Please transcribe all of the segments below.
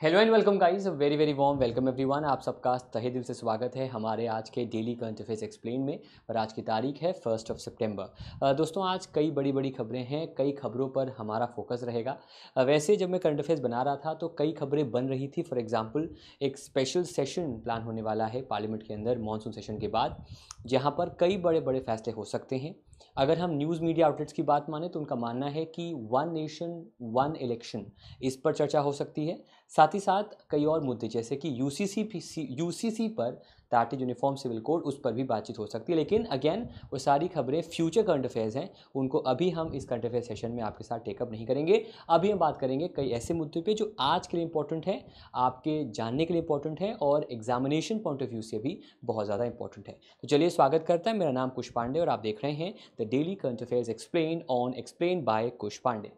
Hello and welcome guys very very warm welcome everyone आप सबका तहे दिल से स्वागत है हमारे आज के डेली करंट अफेयर्स एक्सप्लेन में और आज की तारीख है फ़र्स्ट ऑफ़ सितंबर दोस्तों, आज कई बड़ी बड़ी खबरें हैं, कई खबरों पर हमारा फोकस रहेगा। वैसे जब मैं करंट अफेयर्स बना रहा था तो कई खबरें बन रही थी। फॉर एग्ज़ाम्पल एक स्पेशल सेशन प्लान होने वाला है पार्लियामेंट के अंदर मानसून सेशन के बाद। जहाँ पर कई बड़े बड़े फैसले हो सकते हैं। अगर हम न्यूज़ मीडिया आउटलेट्स की बात माने तो उनका मानना है कि वन नेशन, वन इलेक्शन इस पर चर्चा हो सकती है। साथ ही साथ कई और मुद्दे, जैसे कि यूसीसी यूसीसी पर दैट यूनिफॉर्म सिविल कोड उस पर भी बातचीत हो सकती है। लेकिन, अगेन, वो सारी खबरें फ्यूचर करंट अफेयर्स हैं, उनको अभी हम इस करंट अफेयर सेशन में आपके साथ टेकअप नहीं करेंगे। अभी हम बात करेंगे कई ऐसे मुद्दे पर जो आज के लिए इंपॉर्टेंट है, आपके जानने के लिए इंपॉर्टेंट है और एग्जामिनेशन पॉइंट ऑफ़ व्यू से भी बहुत ज़्यादा इंपॉर्टेंट है। तो चलिए स्वागत करता है। मेरा नाम कुश पांडे और आप देख रहे हैं the daily current affairs explain on explain by Kush Pandey.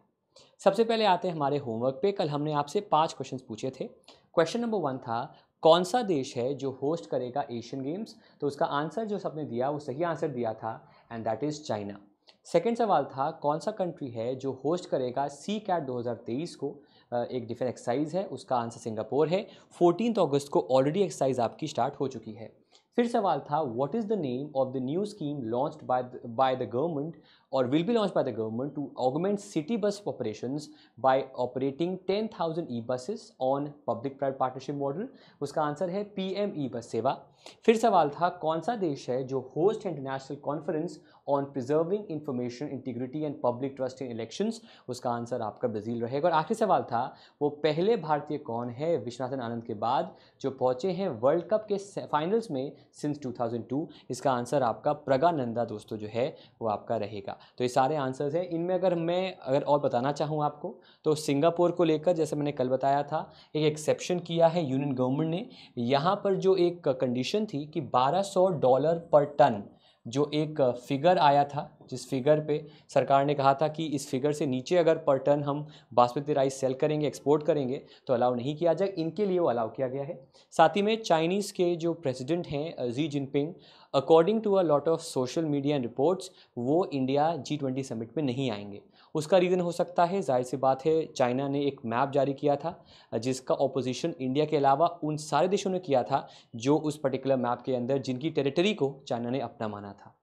सबसे पहले आते हैं हमारे होमवर्क पे। कल हमने आपसे पाँच क्वेश्चंस पूछे थे। क्वेश्चन नंबर वन था कौन सा देश है जो होस्ट करेगा एशियन गेम्स तो उसका आंसर जो सबने दिया, वो सही आंसर दिया था and that is China second सवाल था कौन सा कंट्री है जो होस्ट करेगा सी कैट 2023 को? एक डिफरेंट एक्सरसाइज है, उसका आंसर सिंगापुर है। फोर्टीन अगस्त को ऑलरेडी एक्सरसाइज आपकी स्टार्ट हो चुकी है। फिर सवाल था what is the name of the new scheme launched by by the government or will be launched by the government to augment city bus operations by operating 10,000 e-buses on public private partnership model उसका answer है PM e bus Sewa फिर सवाल था, कौन सा देश है जो host international conference on preserving information integrity and public trust in elections उसका आंसर आपका ब्राज़ील रहेगा। और आखिरी सवाल था, वो पहले भारतीय कौन है विश्वनाथन आनंद के बाद जो पहुँचे हैं वर्ल्ड कप के फाइनल्स में सिंस 2002 इसका आंसर आपका प्रगानंदा दोस्तों जो है, वो आपका रहेगा। तो ये सारे आंसर्स हैं। इनमें अगर मैं, अगर और बताना चाहूँ आपको तो सिंगापुर को लेकर जैसे मैंने कल बताया था, एक एक्सेप्शन किया है यूनियन गवर्नमेंट ने। यहाँ पर जो एक कंडीशन थी कि 1200 डॉलर पर टन जो एक फिगर आया था, जिस फिगर पे सरकार ने कहा था कि इस फिगर से नीचे अगर पर टन हम बासमती राइस सेल करेंगे एक्सपोर्ट करेंगे तो अलाउ नहीं किया जाए। इनके लिए वो अलाउ किया गया है। साथ ही में चाइनीज़ के जो प्रेसिडेंट हैं Xi Jinping according to a lot of social media and reports वो इंडिया जी ट्वेंटी समिट में नहीं आएँगे। उसका रीज़न हो सकता है, ज़ाहिर सी बात है, चाइना ने एक मैप जारी किया था, जिसका ऑपोजिशन इंडिया के अलावा उन सारे देशों ने किया था, जो उस पर्टिकुलर मैप के अंदर जिनकी टेरिटरी को चाइना ने अपना माना था।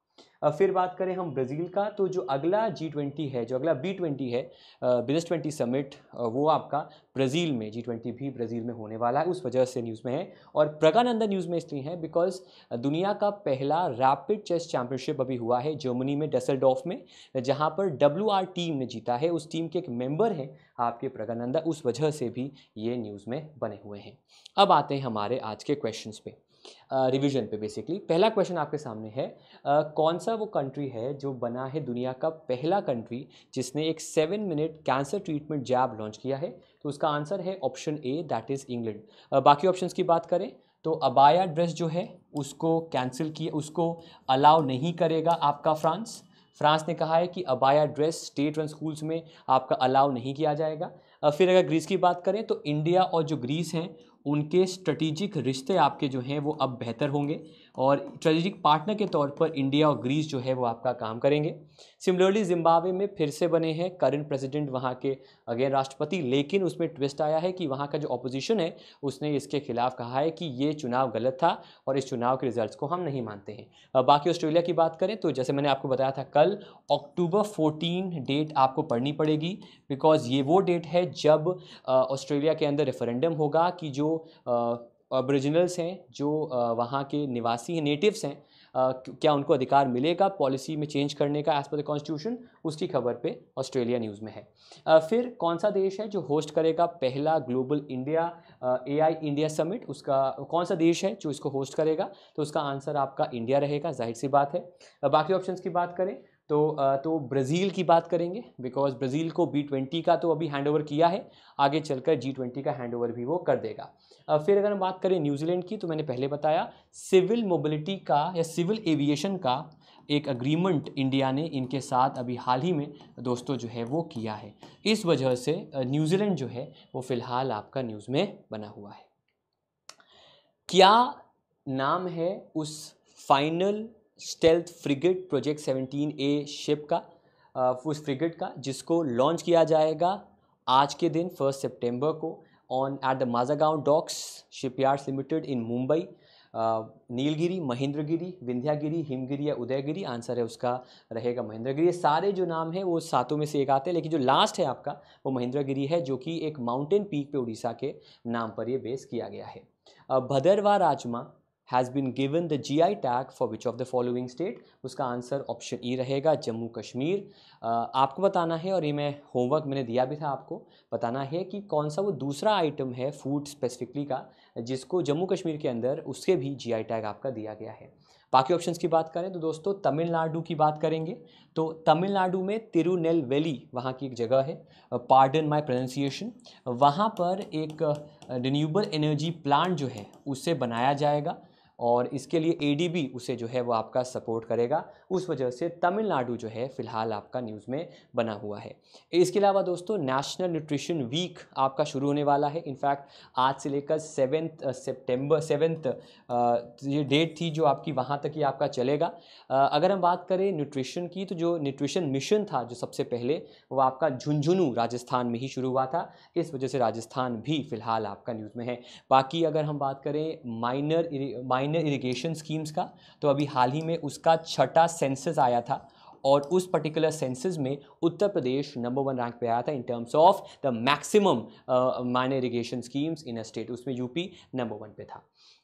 फिर बात करें हम ब्राज़ील का तो जो अगला जी ट्वेंटी है, जो अगला बी ट्वेंटी है बिज़नेस ट्वेंटी समिट वो आपका ब्राज़ील में जी ट्वेंटी भी ब्राज़ील में होने वाला है, उस वजह से न्यूज़ में है। और प्रगानंदा न्यूज़ में इसलिए है बिकॉज़ दुनिया का पहला रैपिड चेस चैम्पियनशिप अभी हुआ है जर्मनी में डसलडॉफ में, जहाँ पर डब्ल्यू आर टीम ने जीता है। उस टीम के एक मेंबर हैं आपके प्रगानंदा, उस वजह से भी ये न्यूज़ में बने हुए हैं। अब आते हैं हमारे आज के क्वेश्चन पे। रिवीजन पे बेसिकली पहला क्वेश्चन आपके सामने है अ, कौन सा वो कंट्री है जो बना है दुनिया का पहला कंट्री जिसने एक seven minute cancer treatment jab launch किया है? तो उसका आंसर है option A that is England बाकी ऑप्शंस की बात करें तो अबाया ड्रेस जो है उसको कैंसिल किया उसको अलाउ नहीं करेगा आपका फ्रांस फ्रांस ने कहा है कि abaya dress state run schools में आपका अलाउ नहीं किया जाएगा। फिर अगर ग्रीस की बात करें तो इंडिया और जो ग्रीस हैं उनके स्ट्रेटिजिक रिश्ते आपके जो हैं वो अब बेहतर होंगे। और स्ट्रेटेजिक पार्टनर के तौर पर इंडिया और ग्रीस जो है वो आपका काम करेंगे। सिमिलरली जिम्बाब्वे में फिर से बने हैं। करंट प्रेसिडेंट वहाँ के अगेन राष्ट्रपति। लेकिन उसमें ट्विस्ट आया है कि वहाँ का जो अपोजिशन है, उसने इसके खिलाफ कहा है कि ये चुनाव गलत था और इस चुनाव के रिज़ल्ट को हम नहीं मानते हैं। बाकी ऑस्ट्रेलिया की बात करें तो जैसे मैंने आपको बताया था, कल अक्टूबर 14 डेट आपको पढ़नी पड़ेगी। बिकॉज़ ये वो डेट है जब ऑस्ट्रेलिया के अंदर रेफरेंडम होगा कि जो ओरिजिनल्स हैं, जो वहाँ के निवासी हैं नेटिव्स हैं क्या उनको अधिकार मिलेगा पॉलिसी में चेंज करने का एज पर द कॉन्स्टिट्यूशन उसकी खबर पे ऑस्ट्रेलिया न्यूज़ में है। फिर कौन सा देश है जो होस्ट करेगा पहला global India A I India summit उसका, कौन सा देश है जो इसको होस्ट करेगा? तो उसका आंसर आपका इंडिया रहेगा, ज़ाहिर सी बात है। बाकी ऑप्शन की बात करें तो तो ब्राज़ील की बात करेंगे बिकॉज़ ब्राज़ील को बी ट्वेंटी का तो अभी हैंडओवर किया है, आगे चलकर जी ट्वेंटी का हैंडओवर भी वो कर देगा। फिर अगर हम बात करें न्यूजीलैंड की तो मैंने पहले बताया, सिविल मोबिलिटी का या सिविल एविएशन का एक अग्रीमेंट इंडिया ने इनके साथ अभी हाल ही में दोस्तों जो है वो किया है। इस वजह से न्यूजीलैंड जो है वो फ़िलहाल आपका न्यूज़ में बना हुआ है। क्या नाम है उस final stealth frigate project 17 A ship का? उस फ्रिगेट का जिसको लॉन्च किया जाएगा आज के दिन फ़र्स्ट सितंबर को। On at the Mazagaon Docks, Shipyards Limited in Mumbai. Nilgiri Mahendragiri Vindhyagiri Himgiri या उदयगिरी आंसर है उसका, रहेगा महेंद्रगिरी ये सारे जो नाम है, वो सातों में से एक आते हैं, लेकिन जो लास्ट है आपका, वो महेंद्रगिरी है, जो कि एक माउंटेन पीक पे उड़ीसा के नाम पर ये बेस किया गया है Bhaderwah rajma has been given the G I tag for which of the following state उसका आंसर ऑप्शन ई रहेगा, जम्मू कश्मीर। आपको बताना है, और ये मैं होमवर्क मैंने दिया भी था आपको, बताना है कि कौन सा वो दूसरा आइटम है फ़ूड स्पेसिफिकली का, जिसको जम्मू कश्मीर के अंदर उसके भी जी आई टैग आपका दिया गया है। बाकी ऑप्शंस की बात करें तो दोस्तों, तमिलनाडु की बात करेंगे तो तमिलनाडु में तिरुनेल वैली वहाँ की एक जगह है। पार्डन माय प्रोनाउंसिएशन वहाँ पर एक रिन्यूएबल एनर्जी प्लांट जो है, उसे बनाया जाएगा। और इसके लिए एडीबी उसे जो है वो आपका सपोर्ट करेगा। उस वजह से तमिलनाडु जो है, फ़िलहाल आपका न्यूज़ में बना हुआ है। इसके अलावा दोस्तों नेशनल न्यूट्रिशन वीक आपका शुरू होने वाला है। इनफैक्ट आज से लेकर सेवेंथ सेप्टेम्बर सेवेंथ ये डेट थी जो आपकी वहाँ तक ही आपका चलेगा। अगर हम बात करें न्यूट्रिशन की तो जो न्यूट्रिशन मिशन था, जो सबसे पहले, वो आपका झुंझुनू राजस्थान में ही शुरू हुआ था। इस वजह से राजस्थान भी फ़िलहाल आपका न्यूज़ में है। बाकी अगर हम बात करें माइनर माइनर इरिगेशन स्कीम्स का तो अभी हाल ही में उसका छठा सेंसस आया था और उस पर्टिकुलर सेंसस में Uttar Pradesh number one rank पे आया था in terms of the maximum minor irrigation schemes in a state उसमें यूपी नंबर वन पे था।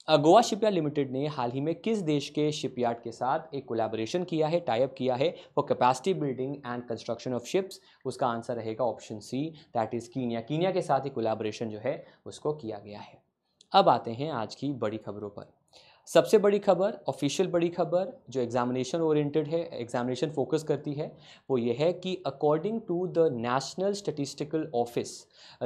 गोवा शिपयार्ड लिमिटेड ने हाल ही में किस देश के शिपयार्ड के साथ एक कोलैबोरेशन किया है टाइप किया है for capacity building and construction of ships उसका आंसर रहेगा option C that is Kenya Kenya के साथ ही कोलैबोरेशन जो है, उसको किया गया है। अब आते हैं आज की बड़ी खबरों पर। सबसे बड़ी खबर ऑफिशियल बड़ी खबर जो एग्जामिनेशन ओरिएंटेड है एग्जामिनेशन फोकस करती है, वो ये है कि according to the National Statistical Office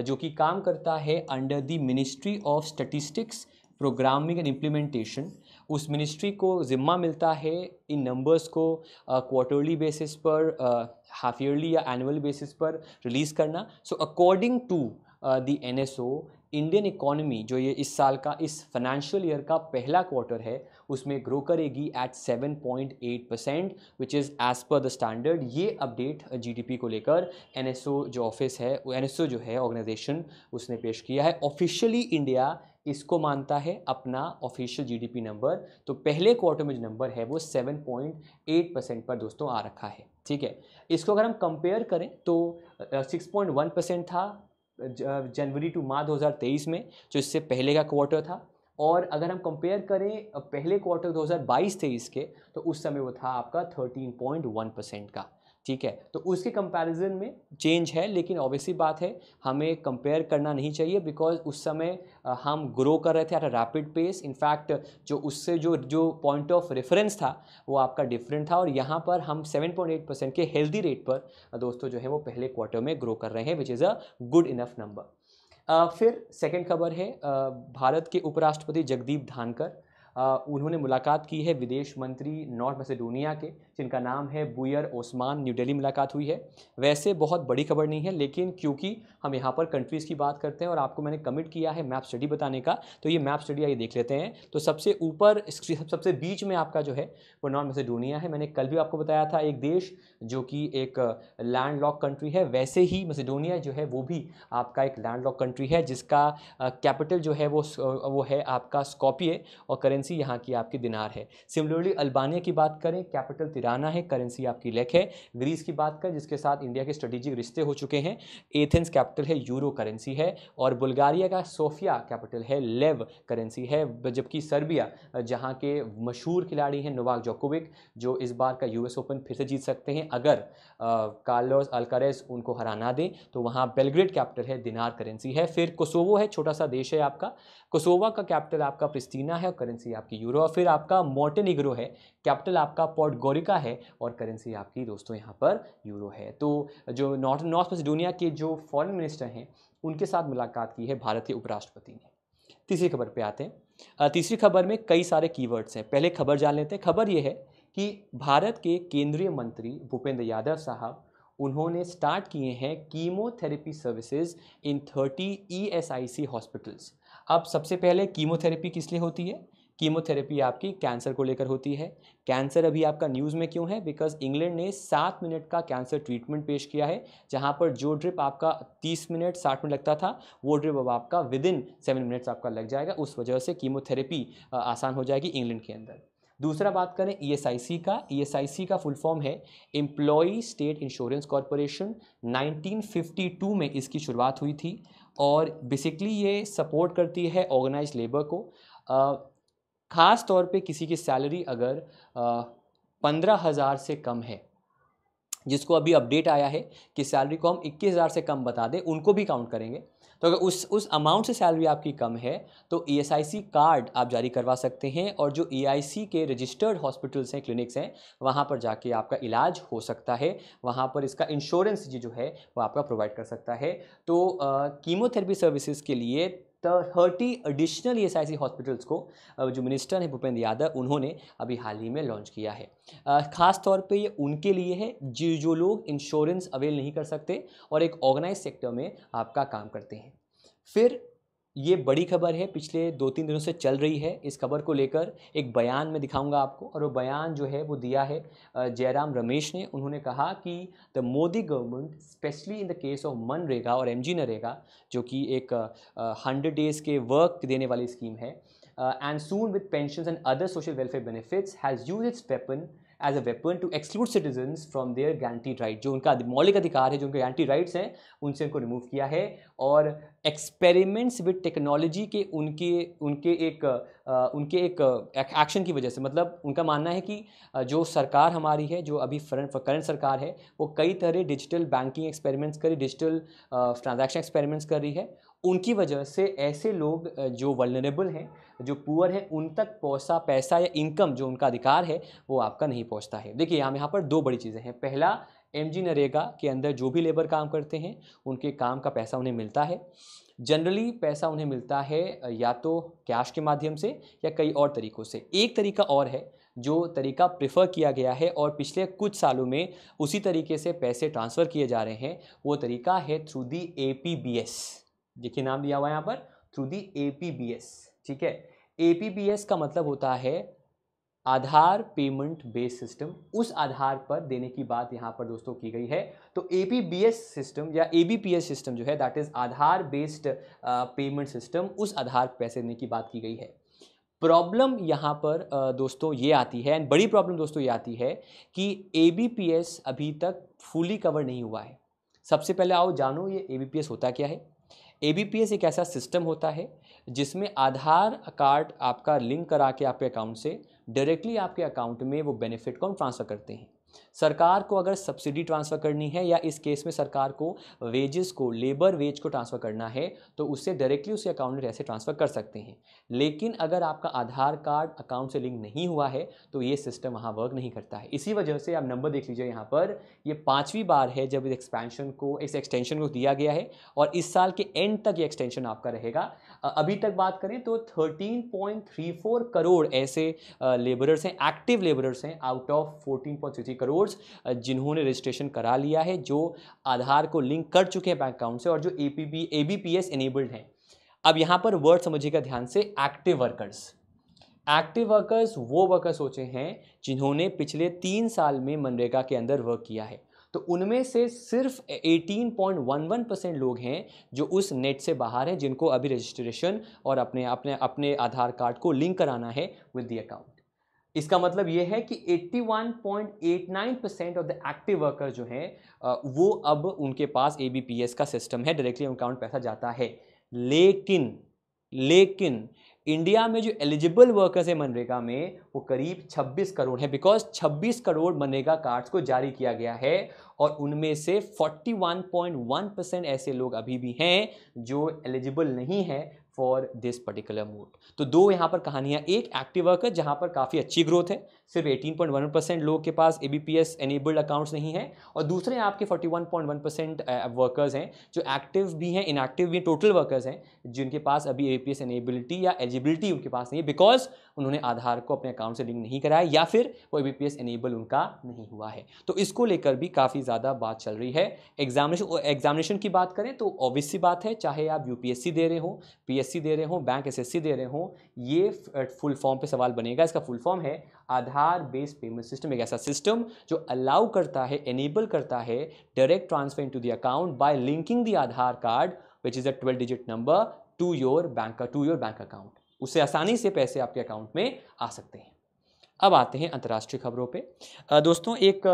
जो कि काम करता है under the Ministry of Statistics Programming and Implementation उस मिनिस्ट्री को ज़िम्मा मिलता है इन नंबर्स को क्वार्टरली बेसिस पर हाफ़ ईयरली या एनुअल बेसिस पर रिलीज़ करना। So according to the N S O Indian economy जो ये इस साल का, इस फाइनेंशियल ईयर का पहला क्वार्टर है, उसमें ग्रो करेगी at 7.8 percent which is as per the standard ये अपडेट जीडीपी को लेकर एनएसओ जो ऑफ़िस है एनएसओ जो है ऑर्गेनाइजेशन उसने पेश किया है. ऑफिशियली इंडिया इसको मानता है अपना ऑफिशियल जीडीपी नंबर तो पहले क्वार्टर में जो नंबर है, वो 7.8 परसेंट पर दोस्तों आ रखा है. ठीक है? इसको अगर हम कंपेयर करें तो 6.1 परसेंट था जनवरी टू मार्च 2023 में, जो इससे पहले का क्वार्टर था। और अगर हम कंपेयर करें पहले क्वार्टर 2022-23 के तो उस समय वो था आपका 13.1 परसेंट का। ठीक है? तो उसके कंपैरिजन में चेंज है, लेकिन ऑब्वियसली बात है, हमें कंपेयर करना नहीं चाहिए बिकॉज़ उस समय हम ग्रो कर रहे थे at a rapid pace in fact जो उससे जो जो पॉइंट ऑफ़ रेफरेंस था, वो आपका डिफरेंट था और यहाँ पर हम 7.8 परसेंट के हेल्दी रेट पर दोस्तों जो है वो पहले क्वार्टर में ग्रो कर रहे हैं which is a good enough number फिर सेकेंड खबर है भारत के उपराष्ट्रपति जगदीप धानकर उन्होंने मुलाकात की है विदेश मंत्री नॉर्थ मैसेडोनिया के, जिनका नाम है बुयर ओस्मान, न्यू दिल्ली मुलाकात हुई है। वैसे बहुत बड़ी खबर नहीं है, लेकिन क्योंकि हम यहाँ पर कंट्रीज़ की बात करते हैं और आपको मैंने कमिट किया है मैप स्टडी बताने का। तो ये मैप स्टडी आइए देख लेते हैं। तो सबसे ऊपर सबसे बीच में आपका जो है, वो नॉर्थ मैसेडोनिया है। मैंने कल भी आपको बताया था, एक देश जो कि एक लैंड लॉक कंट्री है, वैसे ही मैसेडोनिया जो है, वो भी आपका एक लैंड लॉक कंट्री है, जिसका कैपिटल जो है, वो वो है आपका स्कॉपिए और करेंसी यहाँ की आपकी दिनार है। सिमिलरली अल्बानिया की बात करें कैपिटल तिराना है करेंसी आपकी लेक है। ग्रीस की बात करें, जिसके साथ इंडिया के स्ट्रेटेजिक रिश्ते हो चुके हैं। एथेंस कैपिटल है यूरो करेंसी है और बुल्गारिया का सोफिया कैपिटल है लेव करेंसी है, जबकि सर्बिया जहाँ के मशहूर खिलाड़ी हैं नोवाक जोकोविक जो इस बार का यूएस ओपन फिर से जीत सकते हैं। अगर कार्लोस अल्कारेज उनको हराना दें तो वहाँ बेलग्रेड कैपिटल है दिनार करेंसी है। फिर कोसोवो है, छोटा सा देश है आपका। कोसोवा का कैपिटल आपका प्रिस्तीना है और करेंसी आपकी यूरो और फिर आपका मोटेनिग्रो है कैपिटल आपका पोर्टगोरिका है और करेंसी आपकी दोस्तों यहाँ पर यूरो है। तो जो नॉर्थ नॉर्थ दुनिया के जो फॉरेन मिनिस्टर हैं, उनके साथ मुलाकात की है भारतीय उपराष्ट्रपति ने। तीसरी खबर पे आते हैं। तीसरी खबर में कई सारे कीवर्ड्स हैं। पहले खबर जान लेते हैं। खबर ये है कि भारत के केंद्रीय मंत्री भूपेंद्र यादव साहब, उन्होंने स्टार्ट किए हैं chemotherapy services in thirty E S I C hospitals अब सबसे पहले कीमोथेरेपी किस लिए होती है? कीमोथेरेपी आपकी कैंसर को लेकर होती है। कैंसर अभी आपका न्यूज़ में क्यों है? बिकॉज़ इंग्लैंड ने सात मिनट का कैंसर ट्रीटमेंट पेश किया है, जहाँ पर जो ड्रिप आपका तीस मिनट, साठ मिनट लगता था, वो ड्रिप अब आपका विद इन सेवन मिनट्स आपका लग जाएगा। उस वजह से कीमोथेरेपी आसान हो जाएगी इंग्लैंड के अंदर। दूसरा बात करें ईएसआईसी का। ईएसआईसी का फुल फॉर्म है एम्प्लॉई स्टेट इंश्योरेंस कॉरपोरेशन 1952 में इसकी शुरुआत हुई थी और बेसिकली ये सपोर्ट करती है ऑर्गेनाइज लेबर को। ख़ास तौर पे किसी की सैलरी अगर पंद्रह हज़ार से कम है, जिसको अभी अपडेट आया है कि सैलरी को हम इक्कीस हज़ार से कम बता दें, उनको भी काउंट करेंगे। तो अगर उस उस अमाउंट से सैलरी आपकी कम है तो ई e कार्ड आप जारी करवा सकते हैं और जो ई e के रजिस्टर्ड हॉस्पिटल्स हैं, क्लिनिक्स हैं, वहाँ पर जाके आपका इलाज हो सकता है। वहाँ पर इसका इंश्योरेंस जो है, वो आपका प्रोवाइड कर सकता है। तो कीमोथेरेपी सर्विसेज़ के लिए thirty additional E C hospitals को जो मिनिस्टर हैं भूपेंद्र यादव, उन्होंने अभी हाल ही में लॉन्च किया है। ख़ास तौर पे ये उनके लिए है जो जो लोग इंश्योरेंस अवेल नहीं कर सकते और एक ऑर्गेनाइज सेक्टर में आपका काम करते हैं। फिर ये बड़ी खबर है, पिछले दो तीन दिनों से चल रही है। इस खबर को लेकर एक बयान में दिखाऊँगा आपको और वो बयान जो है वो दिया है जयराम रमेश ने। उन्होंने कहा कि the Modi government, specially in the case of MNREGA और एम जी नरेगा, जो कि एक हंड्रेड डेज़ के वर्क देने वाली स्कीम है and soon with pension and other social welfare benefits, has use its weapon as a weapon to exclude citizen from their guaranteed right जो उनका मौलिक अधिकार है, जो उनके गारंटी राइट्स हैं, उनसे उनको रिमूव किया है और एक्सपेरिमेंट्स विद टेक्नोलॉजी के उनके उनके एक उनके एक एक्शन की वजह से मतलब उनका मानना है कि जो सरकार हमारी है, जो अभी करंट सरकार है, वो कई तरह डिजिटल बैंकिंग एक्सपेरिमेंट्स करी डिजिटल ट्रांजैक्शन एक्सपेरिमेंट्स कर रही है उनकी वजह से ऐसे लोग जो वलनरेबल हैं, जो पुअर हैं, उन तक पहुँचा पैसा या इनकम जो उनका अधिकार है, वो आपका नहीं पहुँचता है। देखिए हम यहाँ पर दो बड़ी चीज़ें हैं। पहला एम जी नरेगा के अंदर जो भी लेबर काम करते हैं, उनके काम का पैसा उन्हें मिलता है। जनरली पैसा उन्हें मिलता है या तो कैश के माध्यम से या कई और तरीक़ों से। एक तरीका और है, जो तरीका प्रिफर किया गया है और पिछले कुछ सालों में उसी तरीके से पैसे ट्रांसफ़र किए जा रहे हैं, वो तरीका है through the A P B S देखिए नाम दिया हुआ है यहाँ पर through the A P B S ठीक है? ए पी बी एस का मतलब होता है आधार पेमेंट बेस सिस्टम। उस आधार पर देने की बात यहाँ पर दोस्तों की गई है। तो A P B S system या A B P S system जो है that is Aadhaar based payment system उस आधार पर पैसे देने की बात की गई है। प्रॉब्लम यहाँ पर दोस्तों ये आती है एंड बड़ी प्रॉब्लम दोस्तों ये आती है कि ए बी पी एस अभी तक फुली कवर नहीं हुआ है। सबसे पहले आओ जानो ये ए बी पी एस होता क्या है? ए बी पी एस एक ऐसा सिस्टम होता है जिसमें आधार कार्ड आपका लिंक करा के आपके अकाउंट से डायरेक्टली आपके अकाउंट में वो बेनिफिट को हम ट्रांसफ़र करते हैं। सरकार को अगर सब्सिडी ट्रांसफ़र करनी है या इस केस में सरकार को वेजेस को लेबर वेज को ट्रांसफ़र करना है तो उससे डायरेक्टली उसके अकाउंट में ऐसे ट्रांसफ़र कर सकते हैं। लेकिन अगर आपका आधार कार्ड अकाउंट से लिंक नहीं हुआ है तो ये सिस्टम वहाँ वर्क नहीं करता है। इसी वजह से आप नंबर देख लीजिए यहाँ पर, ये पाँचवीं बार है जब इस एक्सपेंशन को, इस एक्सटेंशन को दिया गया है और इस साल के एंड तक ये एक्सटेंशन आपका रहेगा। अभी तक बात करें तो थर्टीन करोड़ ऐसे लेबरर्स हैं एक्टिव लेबरर्स हैं आउट ऑफ़ फोर्टीन करोड़ जिन्होंने रजिस्ट्रेशन करा लिया है, जो आधार को लिंक कर चुके हैं बैंक अकाउंट से और जो A P B A B P S enabled हैं। अब यहाँ पर वर्ड समझिएगा ध्यान से एक्टिव वर्कर्स एक्टिव वर्कर्स वो वर्कर्स सोचे हैं जिन्होंने पिछले तीन साल में मनरेगा के अंदर वर्क किया है। तो उनमें से सिर्फ़ 18.11 परसेंट लोग हैं जो उस नेट से बाहर हैं, जिनको अभी रजिस्ट्रेशन और अपने अपने अपने आधार कार्ड को लिंक कराना है विद द अकाउंट इसका मतलब ये है कि 81.89 percent of the active worker जो हैं वो अब उनके पास एबीपीएस का सिस्टम है डायरेक्टली अकाउंट पैसा जाता है। लेकिन लेकिन इंडिया में जो एलिजिबल वर्कर्स है मनरेगा में, वो करीब 26 करोड़ है बिकॉज़ 26 करोड़ मनरेगा कार्ड्स को जारी किया गया है और उनमें से 41.1 परसेंट ऐसे लोग अभी भी हैं जो एलिजिबल नहीं है फॉर दिस पर्टिकुलर मूड तो दो यहाँ पर कहानियाँ, एक एक्टिव वर्कर जहाँ पर काफ़ी अच्छी ग्रोथ है। सिर्फ़ 18.1 परसेंट लोग के पास A B P S enabled accounts नहीं है। और दूसरे आपके 41.1 परसेंट वर्कर्स हैं, जो एक्टिव भी हैं इनएक्टिव भी टोटल वर्कर्स हैं, जिनके पास अभी A B P S enability या एलिजिबिलिटी उनके पास नहीं है। बिकॉज़ उन्होंने आधार को अपने अकाउंट से लिंक नहीं कराया या फिर वो ए एनेबल उनका नहीं हुआ है। तो इसको लेकर भी काफ़ी ज़्यादा बात चल रही है। एग्जामिनेशन एग्जामिनेशन की बात करें तो ऑब्वियस सी बात है, चाहे आप यू पी एस सी दे रहे हो पीएससी दे रहे हों बैंक एसएससी दे रहे हों, ये फुल फॉर्म पे सवाल बनेगा। इसका फुल फॉर्म है आधार बेस्ड पेमेंट सिस्टम एक ऐसा सिस्टम जो अलाउ करता है एनेबल करता है direct transfer into the account by linking the Aadhaar card which is a twelve digit number to your bank to your bank account उससे आसानी से पैसे आपके अकाउंट में आ सकते हैं। अब आते हैं अंतर्राष्ट्रीय खबरों पे। दोस्तों, एक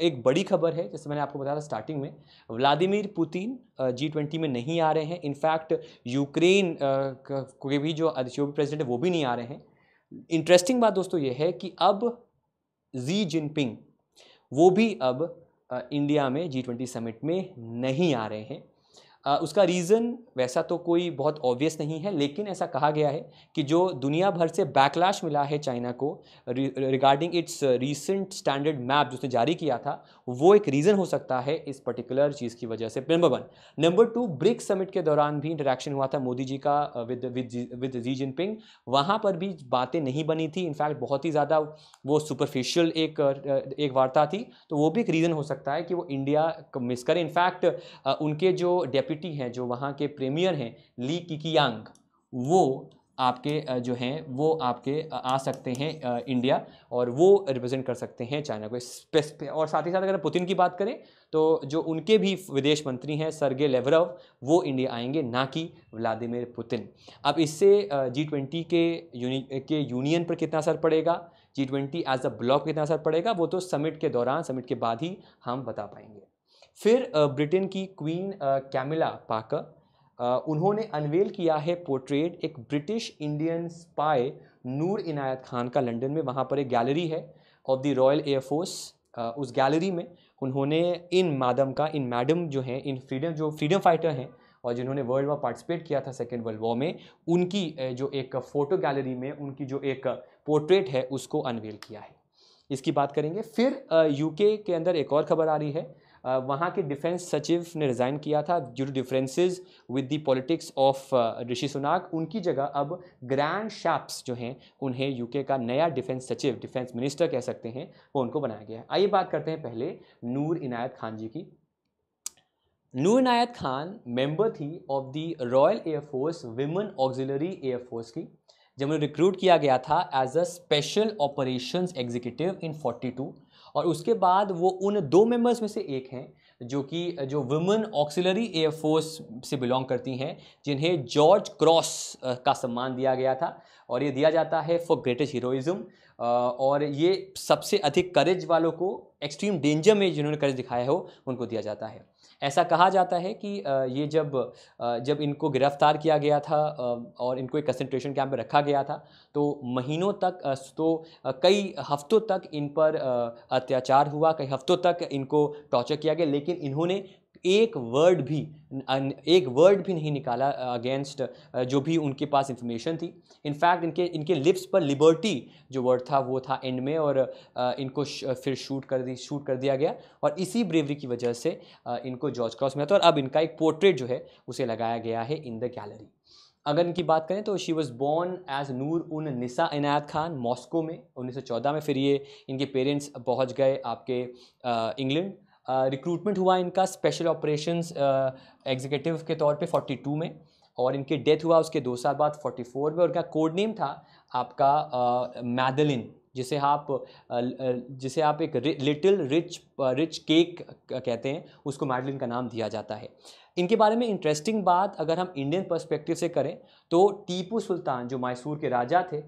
एक बड़ी खबर है, जैसे मैंने आपको बताया था स्टार्टिंग में, व्लादिमीर पुतिन जी ट्वेंटी में नहीं आ रहे हैं। इनफैक्ट यूक्रेन के भी जो जो प्रेसिडेंट है, वो भी नहीं आ रहे हैं। इंटरेस्टिंग बात दोस्तों ये है कि अब जी जिनपिंग वो भी अब इंडिया में जी ट्वेंटी समिट में नहीं आ रहे हैं। उसका रीज़न वैसा तो कोई बहुत ऑब्वियस नहीं है, लेकिन ऐसा कहा गया है कि जो दुनिया भर से बैकलैश मिला है चाइना को regarding its recent standard map जिसने जारी किया था, वो एक रीज़न हो सकता है इस पर्टिकुलर चीज़ की वजह से। Number one number two BRICS summit के दौरान भी इंटरेक्शन हुआ था मोदी जी का with with with Xi Jinping वहाँ पर भी बातें नहीं बनी थी। इनफैक्ट बहुत ही ज़्यादा वो सुपरफिशियल एक एक वार्ता थी। तो वो भी एक रीज़न हो सकता है कि वो इंडिया मिस करें। इनफैक्ट उनके जो डेप्यूटी हैं, जो वहाँ के प्रीमियर हैं ली किकियांग वो आपके जो हैं, वो आपके आ सकते हैं इंडिया और वो रिप्रेजेंट कर सकते हैं चाइना को। और साथ ही साथ अगर पुतिन की बात करें तो जो उनके भी विदेश मंत्री हैं सरगे लेवरव वो इंडिया आएँगे, ना कि व्लादिमीर पुतिन अब इससे जी ट्वेंटी के यूनि के यूनियन पर कितना असर पड़ेगा? G twenty as a bloc कितना असर पड़ेगा? वो तो समिट के दौरान समिट के बाद ही हम बता पाएँगे। फिर ब्रिटेन की क्वीन कैमिला पाकर उन्होंने अनवेल किया है पोर्ट्रेट एक British Indian spy Noor Inayat Khan का लंदन में। वहाँ पर एक गैलरी है of the Royal Air Force उस गैलरी में उन्होंने इन मादम का, इन मैडम जो हैं, इन फ्रीडम, जो फ्रीडम फाइटर हैं और जिन्होंने वर्ल्ड वॉर पार्टिसिपेट किया था सेकेंड वर्ल्ड वॉर में, उनकी जो एक फ़ोटो गैलरी में उनकी जो एक पोर्ट्रेट है उसको अनवेल किया है। इसकी बात करेंगे। फिर यूके के अंदर एक और खबर आ रही है वहाँ के डिफेंस सचिव ने रिज़ाइन किया था due to differences with the politics of Rishi Sunak. उनकी जगह अब ग्रैंड शैप्स जो हैं, उन्हें यूके का नया डिफेंस सचिव, डिफेंस मिनिस्टर कह सकते हैं, वो उनको बनाया गया है। आइए बात करते हैं पहले नूर इनायत खान जी की। नूर इनायत खान मेंबर थी of the Royal Air Force women auxiliary Air Force की, जब उन्हें रिक्रूट किया गया था as a special operations executive in 42 और उसके बाद वो उन दो मेंबर्स में से एक हैं, जो कि, जो वुमेन ऑक्सिलरी एयरफोर्स से बिलोंग करती हैं, जिन्हें जॉर्ज क्रॉस का सम्मान दिया गया था और ये दिया जाता है फॉर ग्रेटेस्ट हीरोइज़म और ये सबसे अधिक करेज वालों को एक्सट्रीम डेंजर में जिन्होंने करेज दिखाया हो, उनको दिया जाता है। ऐसा कहा जाता है कि ये जब जब इनको गिरफ़्तार किया गया था और इनको एक कंसनट्रेशन कैंप में रखा गया था तो महीनों तक तो कई हफ्तों तक इन पर अत्याचार हुआ, कई हफ्तों तक इनको टॉर्चर किया गया, लेकिन इन्होंने एक वर्ड भी एक वर्ड भी नहीं निकाला अगेंस्ट जो भी उनके पास इंफॉर्मेशन थी। इनफैक्ट इनके इनके लिप्स पर लिबर्टी जो वर्ड था, वो था एंड में और इनको फिर शूट कर दी शूट कर दिया गया। और इसी ब्रेवरी की वजह से इनको जॉर्ज क्रॉस मिला था और अब इनका एक पोर्ट्रेट जो है, उसे लगाया गया है इन द गैलरी अगर इनकी बात करें तो she was born as Noor un Nisa Inayat Khan Moscow में 1914 में फिर ये इनके पेरेंट्स पहुँच गए आपके इंग्लैंड रिक्रूटमेंट हुआ इनका स्पेशल ऑपरेशंस एग्जीक्यूटिव के तौर पे 42 में और इनकी डेथ हुआ उसके दो साल बाद 44 में और इनका कोड नेम था आपका मैदलिन जिसे आप जिसे आप एक लिटिल रिच रिच केक कहते हैं, उसको मैडलिन का नाम दिया जाता है। इनके बारे में इंटरेस्टिंग बात अगर हम इंडियन पर्सपेक्टिव से करें तो टीपू सुल्तान, जो मैसूर के राजा थे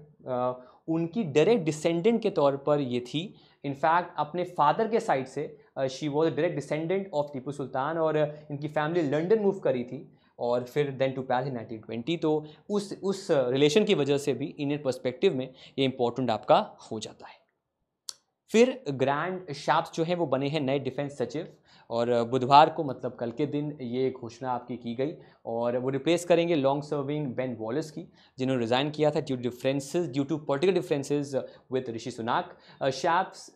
उनकी डायरेक्ट डिसेंडेंट के तौर पर ये थी। इनफैक्ट अपने फादर के साइड से she was a direct descendant of Tipu Sultan और इनकी फैमिली लंडन मूव करी थी और फिर then to in nineteen twenty तो उस उस रिलेशन की वजह से भी इंडियन पर्सपेक्टिव में ये इंपॉर्टेंट आपका हो जाता है। फिर ग्रैंड शाप्स जो हैं वो बने हैं नए डिफेंस सचिव। और बुधवार को मतलब कल के दिन ये घोषणा आपकी की गई और वो रिप्लेस करेंगे लॉन्ग सर्विंग बेन वॉलिस की, जिन्होंने रिज़ाइन किया था due differences due to political differences with Rishi Sunak Shapps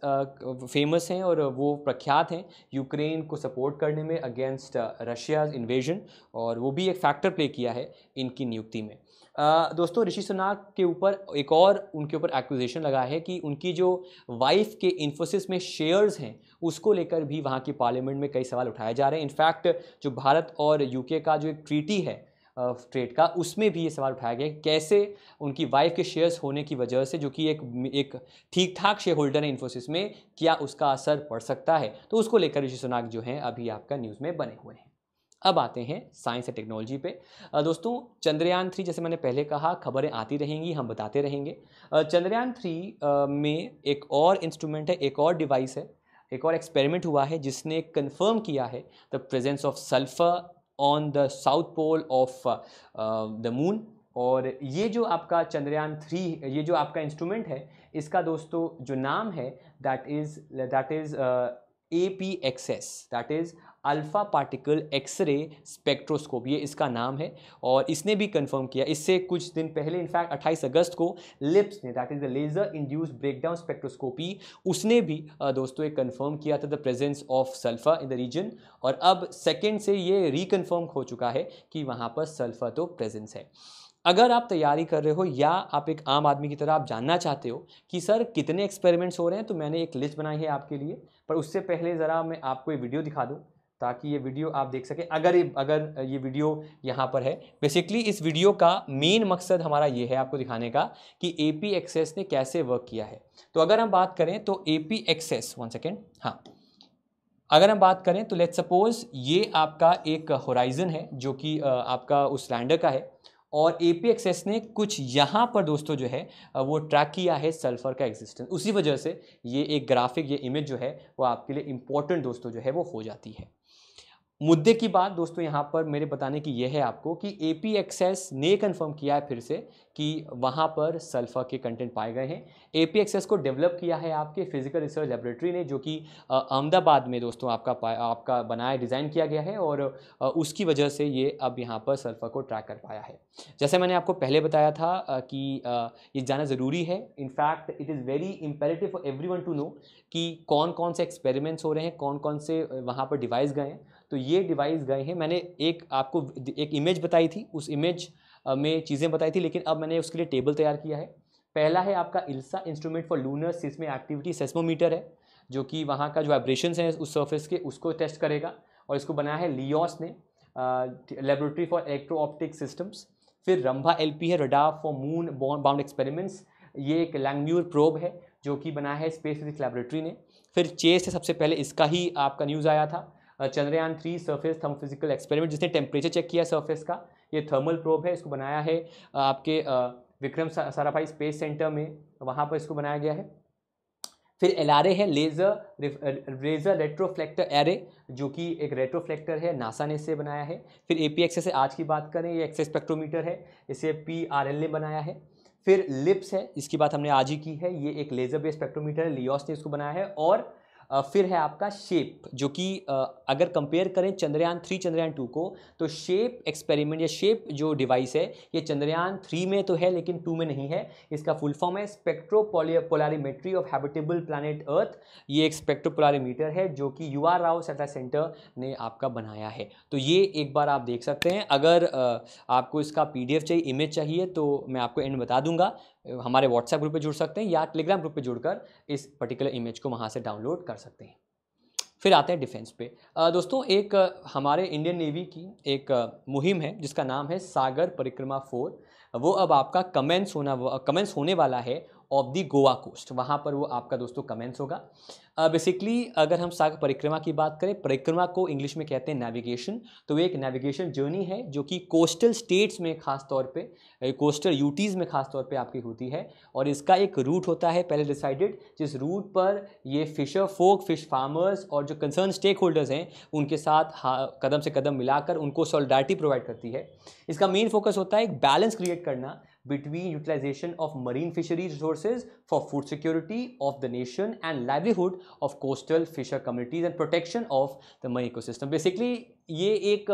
famous हैं और वो प्रख्यात हैं यूक्रेन को सपोर्ट करने में अगेंस्ट रशियाज इन्वेजन और वो भी एक फैक्टर प्ले किया है इनकी नियुक्ति में। दोस्तों ऋषि सुनाक के ऊपर एक और उनके ऊपर एक्विजेशन लगा है कि उनकी जो वाइफ के इन्फोसिस में शेयर्स हैं उसको लेकर भी वहाँ की पार्लियामेंट में कई सवाल उठाए जा रहे हैं। इनफैक्ट, जो भारत और यूके का जो एक ट्रीटी है ट्रेड का, उसमें भी ये सवाल उठाया गया कैसे उनकी वाइफ के शेयर्स होने की वजह से, जो कि एक एक ठीक ठाक शेयर होल्डर है इन्फोसिस में, क्या उसका असर पड़ सकता है? तो उसको लेकर ऋषि सुनाक जो है, अभी आपका न्यूज़ में बने हुए हैं। अब आते हैं साइंस एंड टेक्नोलॉजी पे। दोस्तों, चंद्रयान थ्री जैसे मैंने पहले कहा, खबरें आती रहेंगी, हम बताते रहेंगे। चंद्रयान थ्री में एक और इंस्ट्रूमेंट है, एक और डिवाइस है एक और एक्सपेरिमेंट हुआ है, जिसने कंफर्म किया है the presence of sulphur on the south pole of the moon और ये जो आपका चंद्रयान थ्री ये जो आपका इंस्ट्रूमेंट है, इसका दोस्तों जो नाम है that is that is A P X S that is alpha particle X ray spectroscope, ये इसका नाम है। और इसने भी कंफर्म किया। इससे कुछ दिन पहले इनफैक्ट 28 अगस्त को, लिप्स ने that is the laser induced breakdown spectroscopy उसने भी दोस्तों, एक कंफर्म किया था the presence of sulphur in the region और अब सेकेंड से ये रिकन्फर्म हो चुका है कि वहाँ पर सल्फ़र तो प्रेजेंस है। अगर आप तैयारी कर रहे हो, या आप एक आम आदमी की तरह आप जानना चाहते हो कि, सर, कितने एक्सपेरिमेंट्स हो रहे हैं? तो मैंने एक लिस्ट बनाई है आपके लिए। पर उससे पहले ज़रा मैं आपको ये वीडियो दिखा दूँ। ताकि ये वीडियो आप देख सकें। अगर ये अगर ये वीडियो यहाँ पर है बेसिकली इस वीडियो का मेन मकसद हमारा ये है आपको दिखाने का कि ए पी एक्सेस ने कैसे वर्क किया है। तो अगर हम बात करें तो A P X S one second हाँ। अगर हम बात करें तो लेट सपोज़ ये आपका एक होराइजन है, जो कि आपका उस लैंडर का है। और ए पी एक्सेस ने कुछ यहाँ पर दोस्तों जो है वो ट्रैक किया है सल्फ़र का एग्जिस्टेंस उसी वजह से ये एक ग्राफिक ये इमेज जो है, वो आपके लिए इम्पोर्टेंट दोस्तों जो है, वो हो जाती है। मुद्दे की बात दोस्तों यहाँ पर मेरे बताने की यह है आपको कि ए पी एक्सेस ने कन्फर्म किया है फिर से कि वहाँ पर सल्फ़र के कंटेंट पाए गए हैं। ए पी एक्सेस को डेवलप किया है आपके फ़िज़िकल रिसर्च लेबोरेटरी ने, जो कि अहमदाबाद में दोस्तों आपका आपका बनाया डिज़ाइन किया गया है और उसकी वजह से ये अब यहाँ पर सल्फ़र को ट्रैक कर पाया है। जैसे मैंने आपको पहले बताया था कि ये जाना ज़रूरी है। In fact it is very imperative for every to know कि कौन कौन से एक्सपेरिमेंट्स हो रहे हैं कौन कौन से वहाँ पर डिवाइस गए हैं। तो ये डिवाइस गए हैं। मैंने एक आपको एक इमेज बताई थी। उस इमेज में चीज़ें बताई थी, लेकिन अब मैंने उसके लिए टेबल तैयार किया है। पहला है आपका ILSA instrument for lunar seismic activity seismometer है, जो कि वहाँ का जो वाइब्रेशन है उस सर्फेस के, उसको टेस्ट करेगा। और इसको बनाया है लियोस ने laboratory for electro optic systems फिर रंभा एल है रडा फॉर मून बाउंड एक्सपेरिमेंट्स ये एक लैंगम्यूर प्रोब है, जो कि बनाया है स्पेस फिजिक्स लेबोरेटरी ने। फिर चेस से सबसे पहले इसका ही आपका न्यूज़ आया था। Chandrayaan three surface thermophysical experiment जिसने टेम्परेचर चेक किया सर्फेस का, ये थर्मल प्रोब है, इसको बनाया है आपके विक्रम साराभाई स्पेस सेंटर में, वहाँ पर इसको बनाया गया है। फिर एलआरए है लेज़र लेज़र रेट्रोफ्लेक्टर एरे जो कि एक रेट्रोफ्लेक्टर है नासा ने इसे बनाया है। फिर ए पी से आज की बात करें, ये एक्सेस स्पेक्ट्रोमीटर है, इसे पी आर एल ने बनाया है। फिर लिप्स है, इसकी बात हमने आज ही की है, ये एक लेज़र बेस्ड स्पेक्ट्रोमीटर है लियोस ने इसको बनाया है, और फिर है आपका शेप जो कि अगर कंपेयर करें चंद्रयान थ्री चंद्रयान टू को तो शेप एक्सपेरिमेंट या शेप जो डिवाइस है, ये चंद्रयान थ्री में तो है, लेकिन टू में नहीं है। इसका फुल फॉर्म है spectropolarimetry of habitable planet Earth ये एक स्पेक्ट्रो पोलारीमीटर है, जो कि U R Rao satellite centre ने आपका बनाया है। तो ये एक बार आप देख सकते हैं। अगर आपको इसका पीडीएफ चाहिए इमेज चाहिए तो मैं आपको एंड बता दूँगा। हमारे व्हाट्सएप ग्रुप पे जुड़ सकते हैं या टेलीग्राम ग्रुप पे जुड़कर इस पर्टिकुलर इमेज को वहाँ से डाउनलोड कर सकते हैं। फिर आते हैं डिफेंस पे। दोस्तों, एक हमारे इंडियन नेवी की एक मुहिम है, जिसका नाम है सागर परिक्रमा फोर। वो अब आपका कमेंस होना कमेंस होने वाला है ऑफ़ दी गोवा कोस्ट वहाँ पर वो आपका दोस्तों कमेंस होगा। बेसिकली uh, अगर हम सागर परिक्रमा की बात करें परिक्रमा को इंग्लिश में कहते हैं नेविगेशन तो एक नेविगेशन जर्नी है जो कि कोस्टल स्टेट्स में खास तौर पे कोस्टल यूटीज़ में खास तौर पे आपकी होती है. और इसका एक रूट होता है पहले डिसाइडेड जिस रूट पर ये फिशर फोक फ़िश फार्मर्स और जो कंसर्न स्टेक होल्डर्स हैं उनके साथ कदम से कदम मिलाकर उनको सॉलिडारिटी प्रोवाइड करती है. इसका मेन फोकस होता है एक बैलेंस क्रिएट करना between utilization of marine fisheries resources for food security of the nation and livelihood of coastal fisher communities and protection of the marine ecosystem. Basically, ये एक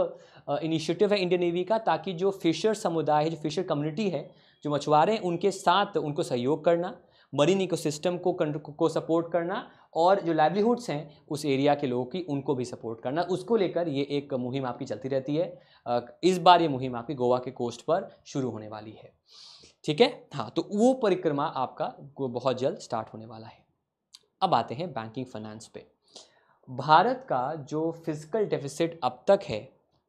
initiative है इंडियन नेवी का ताकि जो फिशर समुदाय है जो फिशर कम्युनिटी है जो मछुआरे हैं उनके साथ उनको सहयोग करना मरीन इकोसिस्टम को को सपोर्ट करना और जो लाइवलीहुड्स हैं, उस एरिया के लोगों की, उनको भी सपोर्ट करना। उसको लेकर ये एक मुहिम आपकी चलती रहती है। इस बार ये मुहिम आपकी गोवा के कोस्ट पर शुरू होने वाली है। ठीक है? हाँ तो वो परिक्रमा आपका बहुत जल्द स्टार्ट होने वाला है। अब आते हैं बैंकिंग फाइनेंस पे। भारत का जो फ़िज़िकल डेफिसिट अब तक है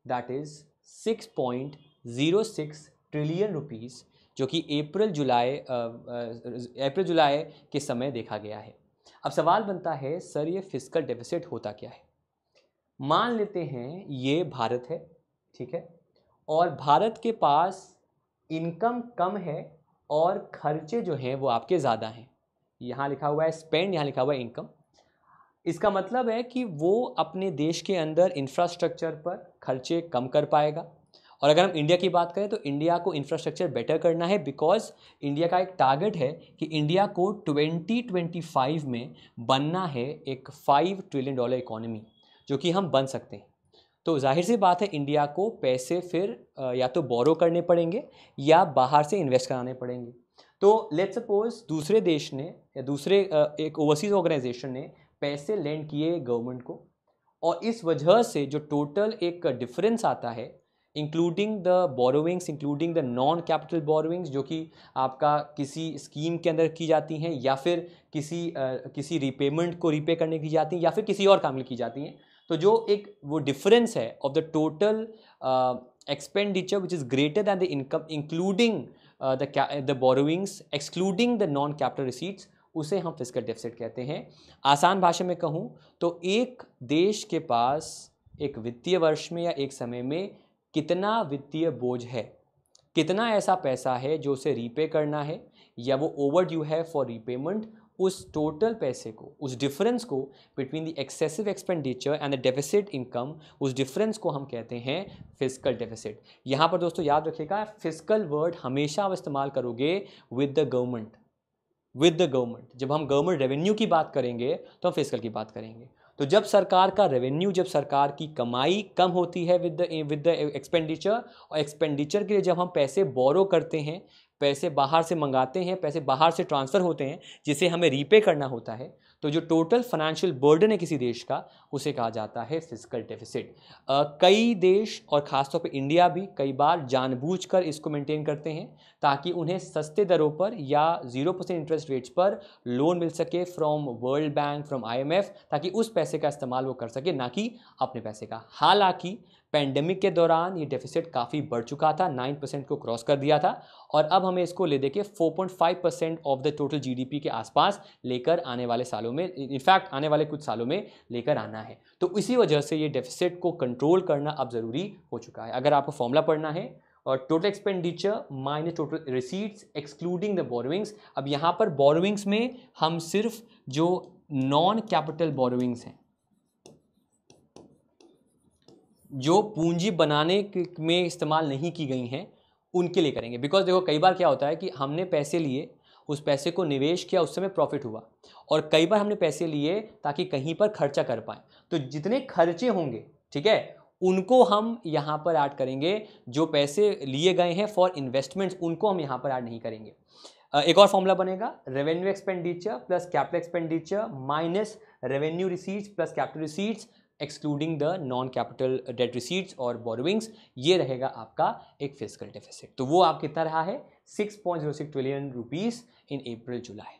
that is six point zero six trillion rupees जो कि अप्रैल जुलाई अप्रैल जुलाई के समय देखा गया है। अब सवाल बनता है, सर, ये फ़िज़िकल डेफिसिट होता क्या है? मान लेते हैं, ये भारत है, ठीक है? और भारत के पास इनकम कम है और खर्चे जो हैं, वो आपके ज़्यादा हैं। यहाँ लिखा हुआ है स्पेंड यहाँ लिखा हुआ है इनकम इसका मतलब है कि वो अपने देश के अंदर इंफ्रास्ट्रक्चर पर खर्चे कम कर पाएगा। और अगर हम इंडिया की बात करें तो इंडिया को इंफ्रास्ट्रक्चर बेटर करना है बिकॉज़ इंडिया का एक टारगेट है कि इंडिया को 2025 में बनना है एक फाइव ट्रिलियन डॉलर इकोनॉमी जो कि हम बन सकते हैं। तो ज़ाहिर सी बात है इंडिया को पैसे फिर या तो बोरो करने पड़ेंगे या बाहर से इन्वेस्ट कराने पड़ेंगे। तो लेट सपोज़ दूसरे देश ने, या दूसरे एक ओवरसीज ऑर्गेनाइजेशन ने पैसे लेंड किए गवर्नमेंट को और इस वजह से जो टोटल एक डिफरेंस आता है including the borrowings including the non capital borrowings जो कि आपका किसी स्कीम के अंदर की जाती हैं या फिर किसी आ, किसी रिपेमेंट को रिपे करने की जाती हैं या फिर किसी और काम में की जाती हैं। तो जो एक वो डिफरेंस है of the total expenditure which is greater than the income including the the borrowings excluding the non capital receipts उसे हम फ़िज़िकल डेफिसिट कहते हैं। आसान भाषा में कहूँ तो एक देश के पास एक वित्तीय वर्ष में या एक समय में कितना वित्तीय बोझ है? कितना ऐसा पैसा है जो उसे रीपे करना है? या वो ओवर ड्यू है फॉर रीपेमेंट उस टोटल पैसे को, उस डिफरेंस को between the excessive expenditure and the deficit income उस डिफरेंस को हम कहते हैं फ़िज़िकल डेफिसिट यहाँ पर दोस्तों याद रखिएगा फ़िज़िकल वर्ड हमेशा आप इस्तेमाल करोगे with the government with the government जब हम गवर्नमेंट रेवेन्यू की बात करेंगे तो हम फ़िज़िकल की बात करेंगे. तो जब सरकार का रेवेन्यू जब सरकार की कमाई कम होती है with the with the expenditure और एक्सपेंडिचर के लिए जब हम पैसे बोरो करते हैं, पैसे बाहर से मंगाते हैं, पैसे बाहर से ट्रांसफ़र होते हैं, जिसे हमें रीपे करना होता है तो जो टोटल फाइनेंशियल बर्डन है किसी देश का, उसे कहा जाता है फ़िज़िकल डेफिसिट कई देश और ख़ासतौर पर इंडिया भी कई बार जानबूझकर इसको मेंटेन करते हैं, ताकि उन्हें सस्ते दरों पर या ज़ीरो परसेंट इंटरेस्ट रेट्स पर लोन मिल सके from World Bank from IMF ताकि उस पैसे का इस्तेमाल वो कर सके, ना कि अपने पैसे का. हालाँकि पैंडमिक के दौरान ये डेफिसिट काफ़ी बढ़ चुका था नाइन परसेंट को क्रॉस कर दिया था और अब हमें इसको ले दे के four point five percent of the total GDP के आसपास लेकर आने वाले सालों में इनफैक्ट आने वाले कुछ सालों में लेकर आना है। तो इसी वजह से ये डेफिसिट को कंट्रोल करना अब ज़रूरी हो चुका है। अगर आपको फॉर्मूला पढ़ना है और total expenditure minus total receipts excluding the borrowings अब यहाँ पर बोरोविंग्स में हम सिर्फ़ जो नॉन कैपिटल बोरोविंग्स हैं जो पूंजी बनाने में इस्तेमाल नहीं की गई हैं, उनके लिए करेंगे। बिकॉज़ देखो, कई बार क्या होता है कि हमने पैसे लिए, उस पैसे को निवेश किया, उस समय प्रॉफिट हुआ। और कई बार हमने पैसे लिए ताकि कहीं पर खर्चा कर पाएँ। तो जितने खर्चे होंगे, ठीक है, उनको हम यहाँ पर ऐड करेंगे। जो पैसे लिए गए हैं फॉर इन्वेस्टमेंट्स उनको हम यहाँ पर ऐड नहीं करेंगे। एक और फॉर्मूला बनेगा revenue expenditure plus capital expenditure minus revenue receipts plus capital receipts excluding the non capital debt receipts और बोरोविंग्स ये रहेगा आपका एक फ़िज़िकल डेफिसिट तो वो आप कितना रहा है? Six point zero six trillion rupees in April July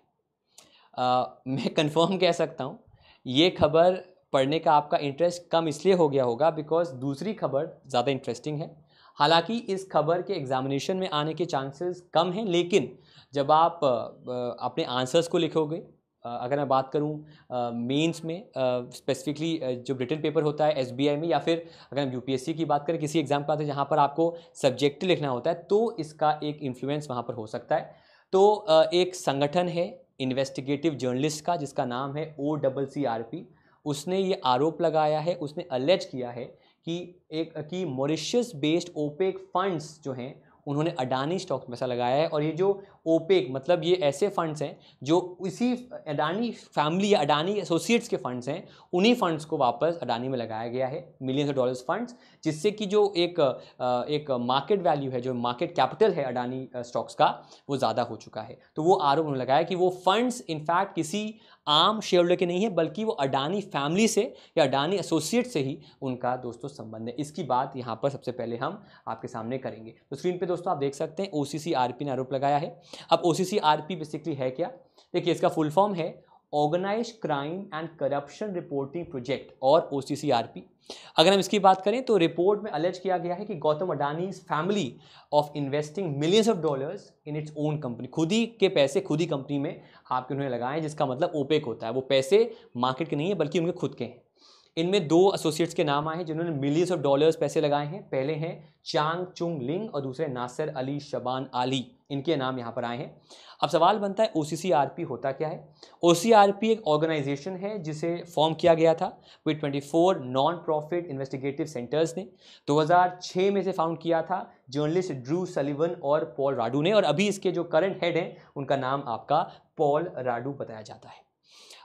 मैं कंफर्म कह सकता हूँ, ये खबर पढ़ने का आपका इंटरेस्ट कम इसलिए हो गया होगा बिकॉज़ दूसरी खबर ज़्यादा इंटरेस्टिंग है। हालाँकि इस खबर के एग्जामिनेशन में आने के चांसेस कम हैं, लेकिन जब आप अपने आंसर्स को लिखोगे अगर मैं बात करूँ मेंस में स्पेसिफिकली जो ब्रिटेन पेपर होता है एसबीआई में, या फिर अगर हम यूपीएससी की बात करें, किसी एग्ज़ाम की है जहाँ पर आपको सब्जेक्ट लिखना होता है तो इसका एक इन्फ्लुएंस वहाँ पर हो सकता है। तो एक संगठन है इन्वेस्टिगेटिव जर्नलिस्ट का, जिसका नाम है O double C R P उसने ये आरोप लगाया है, उसने अलेज किया है कि एक, कि मॉरिशियस बेस्ड ओपेक फंड्स जो हैं उन्होंने अडानी स्टॉक पैसा लगाया है और ये जो ओपेक मतलब ये ऐसे फंड्स हैं जो इसी अडानी फैमिली या अडानी एसोसिएट्स के फंड्स हैं, उन्हीं फंड्स को वापस अडानी में लगाया गया है मिलियंस ऑफ़ डॉलर्स फंड्स जिससे कि जो एक एक मार्केट वैल्यू है, जो मार्केट कैपिटल है अडानी स्टॉक्स का, वो ज़्यादा हो चुका है। तो वो आरोप उन्होंने लगाया कि वो फंड्स इनफैक्ट किसी आम शेयर होल्डर के नहीं है, बल्कि वो अडानी फैमिली से या अडानी एसोसिएट से ही उनका दोस्तों संबंध है। इसकी बात यहाँ पर सबसे पहले हम आपके सामने करेंगे। तो स्क्रीन पे दोस्तों आप देख सकते हैं ओसीसीआरपी ने आरोप लगाया है। अब ओसीसीआरपी बेसिकली है क्या? देखिए, इसका फुल फॉर्म है। Organise crime and corruption reporting project, और OCCRP अगर हम इसकी बात करें तो रिपोर्ट में अलर्ज किया गया है कि Gautam Adani family of investing millions of dollars in its own company खुद ही के पैसे खुद ही कंपनी में आपके उन्होंने लगाए जिसका मतलब ओपेक होता है। वो पैसे मार्केट के नहीं है, बल्कि उनके खुद के हैं। इनमें दो एसोसिएट्स के नाम आए हैं, जिन्होंने मिलियंस ऑफ़ डॉलर्स पैसे लगाए हैं। पहले हैं चांग चुंग लिंग और दूसरे नासिर अली शबान आली। इनके नाम यहाँ पर आए हैं। अब सवाल बनता है ओ होता क्या है? ओसीआरपी एक ऑर्गेनाइजेशन है, जिसे फॉर्म किया गया था with 24 non profit investigative centres ने 2006 में से फाउंड किया था जर्नलिस्ट ड्रू सलीवन और पॉल राडू ने। और अभी इसके जो करंट हेड हैं, उनका नाम आपका पॉल राडू बताया जाता है।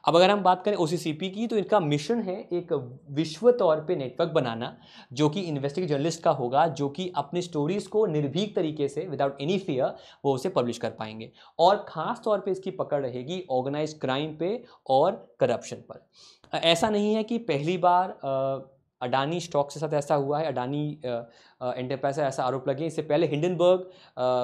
अब अगर हम बात करें ओसीसीपी की तो इनका मिशन है एक विश्व तौर पे नेटवर्क बनाना, जो कि इन्वेस्टिगेटिव जर्नलिस्ट का होगा, जो कि अपनी स्टोरीज को निर्भीक तरीके से विदाउट एनी फियर वो उसे पब्लिश कर पाएँगे। और ख़ास तौर पे इसकी पकड़ रहेगी ऑर्गेनाइज क्राइम पे और करप्शन पर। ऐसा नहीं है कि पहली बार अडानी स्टॉक के साथ ऐसा हुआ है, अडानी एंटरप्राइज ऐसा आरोप लगे। इससे पहले हिंडनबर्ग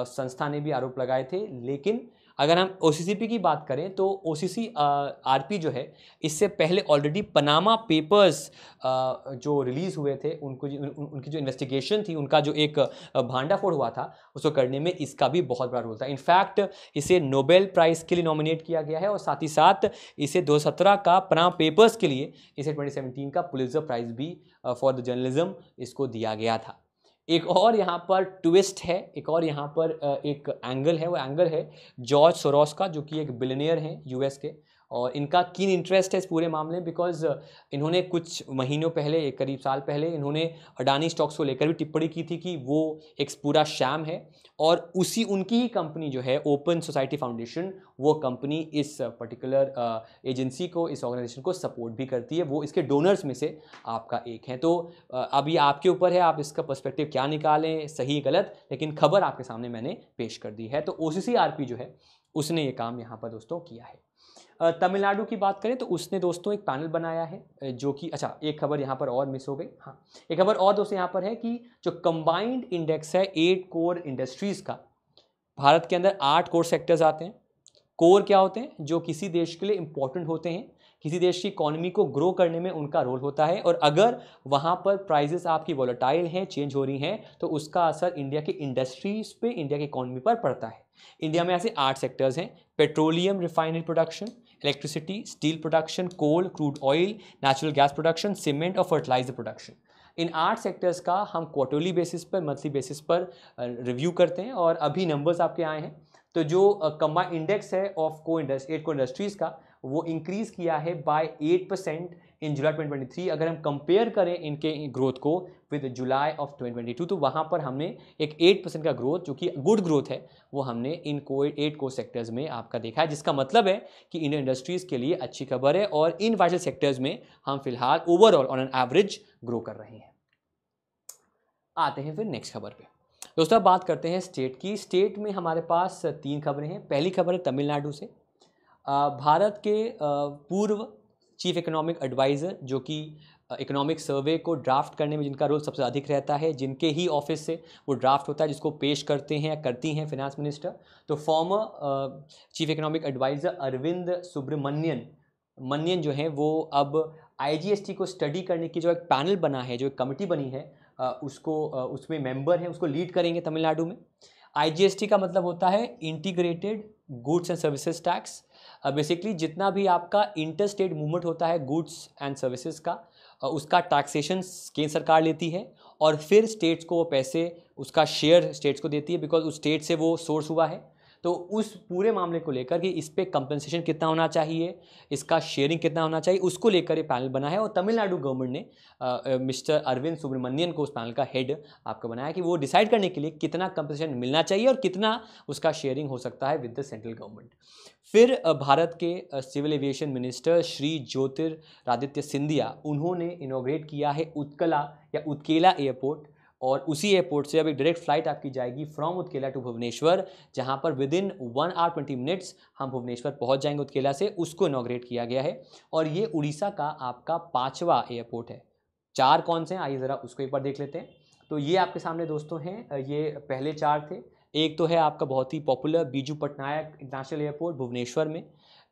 संस्था ने भी आरोप लगाए थे, लेकिन अगर हम ओसीसीपी की बात करें तो ओसीसी आरपी जो है इससे पहले ऑलरेडी पनामा पेपर्स जो रिलीज़ हुए थे उनको उन, उनकी जो इन्वेस्टिगेशन थी उनका जो एक भांडाफोड़ हुआ था उसको करने में इसका भी बहुत बड़ा रोल था। इनफैक्ट इसे नोबेल प्राइज़ के लिए नॉमिनेट किया गया है और साथ ही साथ इसे दो का पनामा पेपर्स के लिए इसे ट्वेंटी का पुलिस प्राइज़ भी फॉर द जर्नलिज्म इसको दिया गया था। एक और यहाँ पर ट्विस्ट है, एक और यहाँ पर एक एंगल है, वो एंगल है जॉर्ज सोरोस का, जो कि एक बिलनियर हैं यूएस के। और इनका कीन इंटरेस्ट है इस पूरे मामले में बिकॉज़ इन्होंने कुछ महीनों पहले, एक करीब साल पहले, इन्होंने अडानी स्टॉक्स को लेकर भी टिप्पणी की थी कि वो एक पूरा शैम है और उसी, उनकी ही कंपनी जो है ओपन सोसाइटी फाउंडेशन वो कंपनी इस पर्टिकुलर एजेंसी को, इस ऑर्गेनाइजेशन को सपोर्ट भी करती है। वो इसके डोनर्स में से आपका एक है। तो अभी आपके ऊपर है, आप इसका पर्सपेक्टिव क्या निकालें, सही, गलत? लेकिन खबर आपके सामने मैंने पेश कर दी है। तो ओसीसीआरपी जो है, उसने ये काम यहाँ पर दोस्तों किया है। तमिलनाडु की बात करें तो उसने दोस्तों एक पैनल बनाया है जो कि अच्छा एक खबर यहाँ पर और मिस हो गई हाँ एक खबर और दोस्तों यहाँ पर है कि जो कंबाइंड इंडेक्स है एट कोर इंडस्ट्रीज़ का, भारत के अंदर आठ कोर सेक्टर्स आते हैं। कोर क्या होते हैं? जो किसी देश के लिए इंपॉर्टेंट होते हैं, किसी देश की इकोनॉमी को ग्रो करने में उनका रोल होता है और अगर वहाँ पर प्राइजेस आपकी वॉलेटाइल हैं चेंज हो रही हैं तो उसका असर इंडिया की इंडस्ट्रीज़ पे इंडिया की इकोनॉमी पर पड़ता है। इंडिया में ऐसे आठ सेक्टर्स हैं petroleum refinery production electricity steel production coal crude oil natural gas production cement और फर्टिलाइज़र प्रोडक्शन इन आठ सेक्टर्स का हम क्वार्टरली बेसिस पर मंथली बेसिस पर रिव्यू करते हैं और अभी नंबर्स आपके आए हैं। तो जो कम्बाइंड इंडेक्स है ऑफ़ को इंडस्ट एट को इंडस्ट्रीज़ का वो इंक्रीज़ किया है by eight percent in July 2023 अगर हम कंपेयर करें इनके ग्रोथ को विद जुलाई ऑफ़ 2022 तो वहाँ पर हमने एक 8 परसेंट का ग्रोथ जो कि गुड ग्रोथ है, वो हमने इन को एट को सेक्टर्स में आपका देखा है, जिसका मतलब है कि इंडियन इंडस्ट्रीज़ के लिए अच्छी खबर है और इन वाइटल सेक्टर्स में हम फ़िलहाल overall on an average grow कर रहे हैं। आते हैं फिर नेक्स्ट खबर पर दोस्तों, अब बात करते हैं स्टेट की। स्टेट में हमारे पास तीन खबरें हैं। पहली खबर है तमिलनाडु से। भारत के पूर्व चीफ इकोनॉमिक एडवाइज़र, जो कि इकोनॉमिक सर्वे को ड्राफ्ट करने में जिनका रोल सबसे अधिक रहता है, जिनके ही ऑफ़िस से वो ड्राफ्ट होता है, जिसको पेश करते हैं करती हैं फिनेंस मिनिस्टर तो former chief economic adviser Arvind Subramanian, मनियन जो है वो अब आईजीएसटी को स्टडी करने की जो एक पैनल बना है, जो एक कमेटी बनी है उसको उसमें मेंबर हैं, उसको लीड करेंगे तमिलनाडु में। आईजीएसटी का मतलब होता है integrated goods and services tax basically जितना भी आपका इंटर स्टेट मूवमेंट होता है गुड्स एंड सर्विसेज़ का उसका टैक्सेशन केंद्र सरकार लेती है और फिर स्टेट्स को वो पैसे, उसका शेयर स्टेट्स को देती है बिकॉज़ उस स्टेट से वो सोर्स हुआ है। तो उस पूरे मामले को लेकर कि इस पर कंपनसेशन कितना होना चाहिए, इसका शेयरिंग कितना होना चाहिए, उसको लेकर ये पैनल बना है और तमिलनाडु गवर्नमेंट ने मिस्टर अरविंद सुब्रमण्यन को उस पैनल का हेड आपको बनाया कि वो डिसाइड करने के लिए कितना कंपनसेशन मिलना चाहिए और कितना उसका शेयरिंग हो सकता है विद द सेंट्रल गवर्नमेंट फिर भारत के civil aviation minister Shri Jyotiraditya Scindia, उन्होंने इनोग्रेट किया है उत्कला या उत्केला एयरपोर्ट और उसी एयरपोर्ट से एक डायरेक्ट फ़्लाइट आपकी जाएगी फ्रॉम उत्केला टू भुवनेश्वर, जहाँ पर with in one hour twenty minutes हम भुवनेश्वर पहुँच जाएँगे उत्केला से, उसको इनाग्रेट किया गया है। और ये उड़ीसा का आपका पाँचवा एयरपोर्ट है। चार कौन से हैं? आइए ज़रा उसको एक बार देख लेते हैं। तो ये आपके सामने दोस्तों हैं, ये पहले चार थे। एक तो है आपका बहुत ही popular Biju Patnaik international airport Bhubaneswar में।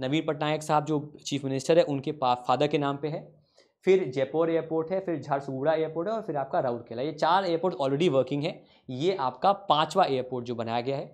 नवीन पटनायक साहब जो चीफ मिनिस्टर है, उनके फादर के नाम पे है। फिर जयपुर एयरपोर्ट है, फिर झारसुगुड़ा एयरपोर्ट है और फिर आपका राउरकेला। ये चार एयरपोर्ट ऑलरेडी वर्किंग है। ये आपका पाँचवा एयरपोर्ट जो बनाया गया है।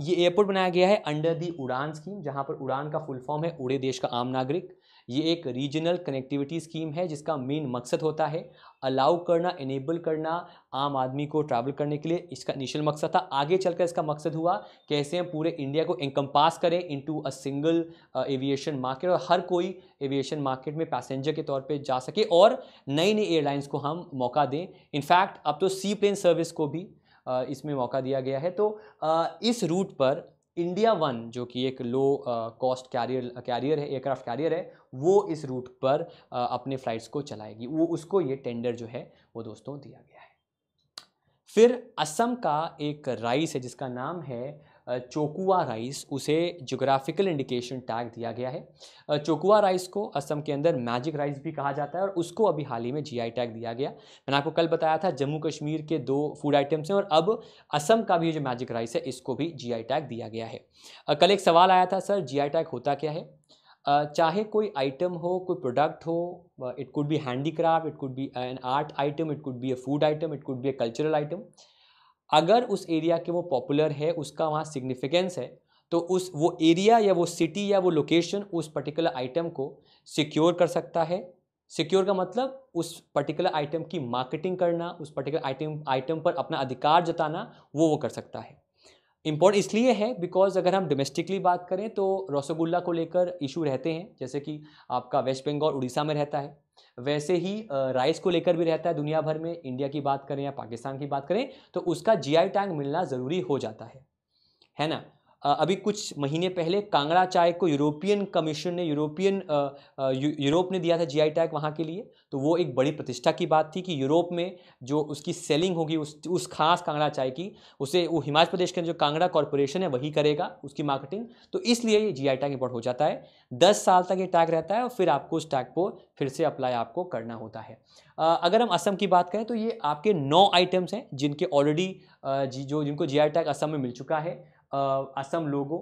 ये एयरपोर्ट बनाया गया है अंडर दी उड़ान स्कीम जहाँ पर उड़ान का फुल फॉर्म है, उड़े देश का आम नागरिक। ये एक रीजनल कनेक्टिविटी स्कीम है जिसका मेन मकसद होता है अलाउ करना इनेबल करना आम आदमी को ट्रैवल करने के लिए। इसका इनिशियल मकसद था। आगे चलकर इसका मकसद हुआ कैसे हम पूरे इंडिया को इनकम्पास करें into a single aviation market और हर कोई एविएशन मार्केट में पैसेंजर के तौर पे जा सके और नई नई एयरलाइंस को हम मौका दें। इनफैक्ट अब तो सी प्लेन सर्विस को भी uh, इसमें मौका दिया गया है। तो uh, इस रूट पर इंडिया वन जो कि एक लो कॉस्ट कैरियर कैरियर है एयरक्राफ्ट कैरियर है वो इस रूट पर uh, अपने फ़्लाइट्स को चलाएगी। वो उसको ये टेंडर जो है वो दोस्तों दिया गया है। फिर असम का एक राइस है जिसका नाम है चोकुआ राइस, उसे जोग्राफिकल इंडिकेशन टैग दिया गया है। चोकुआ राइस को असम के अंदर मैजिक राइस भी कहा जाता है और उसको अभी हाल ही में जीआई टैग दिया गया। मैंने आपको कल बताया था जम्मू कश्मीर के दो फ़ूड आइटम्स हैं और अब असम का भी जो मैजिक राइस है, इसको भी जीआई टैग दिया गया है। कल एक सवाल आया था, सर जीआई टैग होता क्या है? चाहे कोई आइटम हो, कोई प्रोडक्ट हो it could be handicraft it could be an art item it could be a food item it could be a cultural item अगर उस एरिया के वो पॉपुलर है, उसका वहाँ सिग्निफिकेंस है तो उस वो एरिया या वो सिटी या वो लोकेशन उस पर्टिकुलर आइटम को सिक्योर कर सकता है। सिक्योर का मतलब उस पर्टिकुलर आइटम की मार्केटिंग करना, उस पर्टिकुलर आइटम आइटम पर अपना अधिकार जताना, वो वो कर सकता है। इम्पोर्टेंट इसलिए है बिकॉज़ अगर हम डोमेस्टिकली बात करें तो रसोगुल्ला को लेकर इशू रहते हैं, जैसे कि आपका वेस्ट बंगाल उड़ीसा में रहता है। वैसे ही राइस को लेकर भी रहता है दुनिया भर में इंडिया की बात करें या पाकिस्तान की बात करें तो उसका जीआई टैंक मिलना ज़रूरी हो जाता है। है ना? अभी कुछ महीने पहले कांगड़ा चाय को यूरोपियन कमीशन ने, यूरोपियन यूरोप ने दिया था जीआई टैग वहाँ के लिए। तो वो एक बड़ी प्रतिष्ठा की बात थी कि यूरोप में जो उसकी सेलिंग होगी, उस उस खास कांगड़ा चाय की, उसे वो हिमाचल प्रदेश के जो कांगड़ा कॉरपोरेशन है वही करेगा, उसकी मार्केटिंग। तो इसलिए ये जी आई टैग इम्पोर्ट हो जाता है। दस साल तक ये टैग रहता है और फिर आपको उस टैग को फिर से अप्लाई आपको करना होता है। अगर हम असम की बात करें तो ये आपके नौ आइटम्स हैं जिनके ऑलरेडी जी, जो जिनको जी आई टैग असम में मिल चुका है। असम लोगो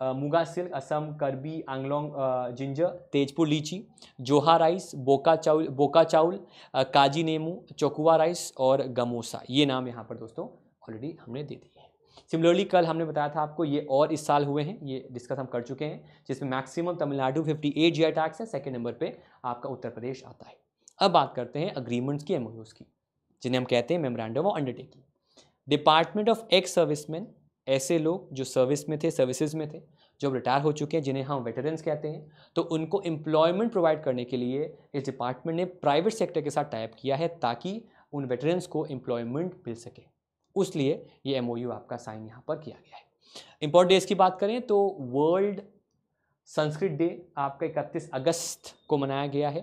मुगा सिल्क, असम करबी, आंगलोंग जिंजर, तेजपुर लीची, जोहा राइस, बोका चाउल बोका चाउल काजी नेमू, चोकुआ राइस और गमोसा। ये नाम यहाँ पर दोस्तों ऑलरेडी हमने दे दिए हैं। सिमिलरली कल हमने बताया था आपको ये और इस साल हुए हैं, ये डिस्कस हम कर चुके हैं, जिसमें मैक्सिमम तमिलनाडु 58 एट जी टैक्स है सेकेंड नंबर पे आपका उत्तर प्रदेश आता है। अब बात करते हैं अग्रीमेंट्स की एमओयूज की, जिन्हें हम कहते हैं memorandum of undertaking department of ex serviceman ऐसे लोग जो सर्विस में थे सर्विसेज़ में थे, जो रिटायर हो चुके हैं, जिन्हें हम वेटरन्स कहते हैं तो उनको एम्प्लॉयमेंट प्रोवाइड करने के लिए इस डिपार्टमेंट ने प्राइवेट सेक्टर के साथ टाइप किया है ताकि उन वेटरन्स को एम्प्लॉयमेंट मिल सके। उस लिए ये एमओयू आपका साइन यहाँ पर किया गया है। इम्पोर्ट डेज़ की बात करें तो वर्ल्ड संस्कृत डे आपका इकतीस अगस्त को मनाया गया है।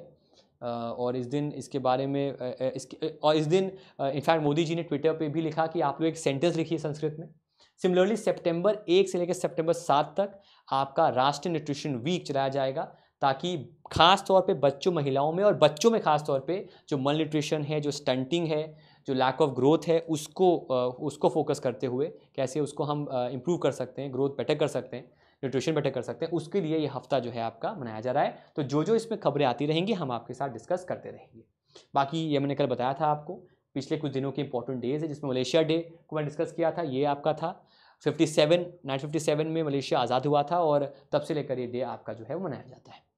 और इस दिन, इसके बारे में इसके और इस दिन इनफैक्ट मोदी जी ने ट्विटर पे भी लिखा कि आप लोग एक सेंटेंस लिखिए संस्कृत में। सिमिलरली सितंबर एक से लेकर सितंबर सात तक आपका राष्ट्रीय न्यूट्रिशन वीक चलाया जाएगा, ताकि खास तौर पे बच्चों, महिलाओं में और बच्चों में खास तौर पे जो मल न्यूट्रिशन है, जो स्टंटिंग है, जो लैक ऑफ़ ग्रोथ है, उसको उसको फोकस करते हुए कैसे उसको हम इम्प्रूव कर सकते हैं ग्रोथ बेटर कर सकते हैं न्यूट्रिशन बेटर कर सकते हैं, उसके लिए ये हफ़्ता जो है आपका मनाया जा रहा है। तो जो जो इसमें खबरें आती रहेंगी, हम आपके साथ डिस्कस करते रहेंगे। बाकी ये मैंने कल बताया था आपको पिछले कुछ दिनों के इंपॉर्टेंट डेज़ है, जिसमें मलेशिया डे को मैं डिस्कस किया था, ये आपका था। 57 1957 में मलेशिया आज़ाद हुआ था और तब से लेकर ये डे आपका जो है वो मनाया जाता है।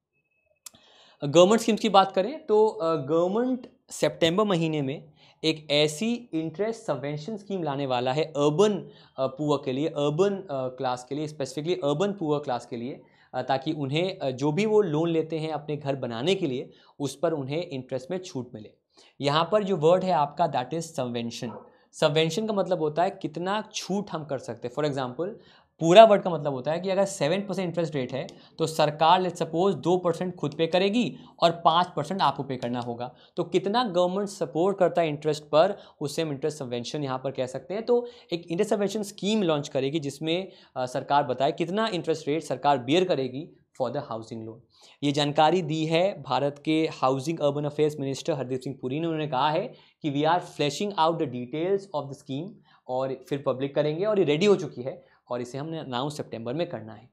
गवर्नमेंट स्कीम्स की बात करें तो गवर्नमेंट सितंबर महीने में एक ऐसी इंटरेस्ट सबवेंशन स्कीम लाने वाला है अर्बन पुअर के लिए अर्बन क्लास के लिए स्पेसिफिकली अर्बन पुअर क्लास के लिए ताकि उन्हें जो भी वो लोन लेते हैं अपने घर बनाने के लिए, उस पर उन्हें इंटरेस्ट में छूट मिले। यहाँ पर जो वर्ड है आपका दैट इज़ सबवेंशन सबवेंशन का मतलब होता है कितना छूट हम कर सकते हैं. फॉर एग्ज़ाम्पल पूरा वर्ड का मतलब होता है कि अगर सेवन परसेंट इंटरेस्ट रेट है तो सरकार लेट सपोज़ दो परसेंट खुद पे करेगी और पाँच परसेंट आपको पे करना होगा. तो कितना गवर्नमेंट सपोर्ट करता है इंटरेस्ट पर, उससे हम इंटरेस्ट सबवेंशन यहाँ पर कह सकते हैं. तो एक इंटरेस्ट सबवेंशन स्कीम लॉन्च करेगी जिसमें सरकार बताए कितना इंटरेस्ट रेट सरकार बियर करेगी फॉर द हाउसिंग लोन ये जानकारी दी है भारत के housing urban affairs minister Hardeep Singh Puri ने। उन्होंने कहा है कि we are flashing out the details of the scheme और फिर पब्लिक करेंगे और ये रेडी हो चुकी है और इसे हमने अनाउंस सितंबर में करना है।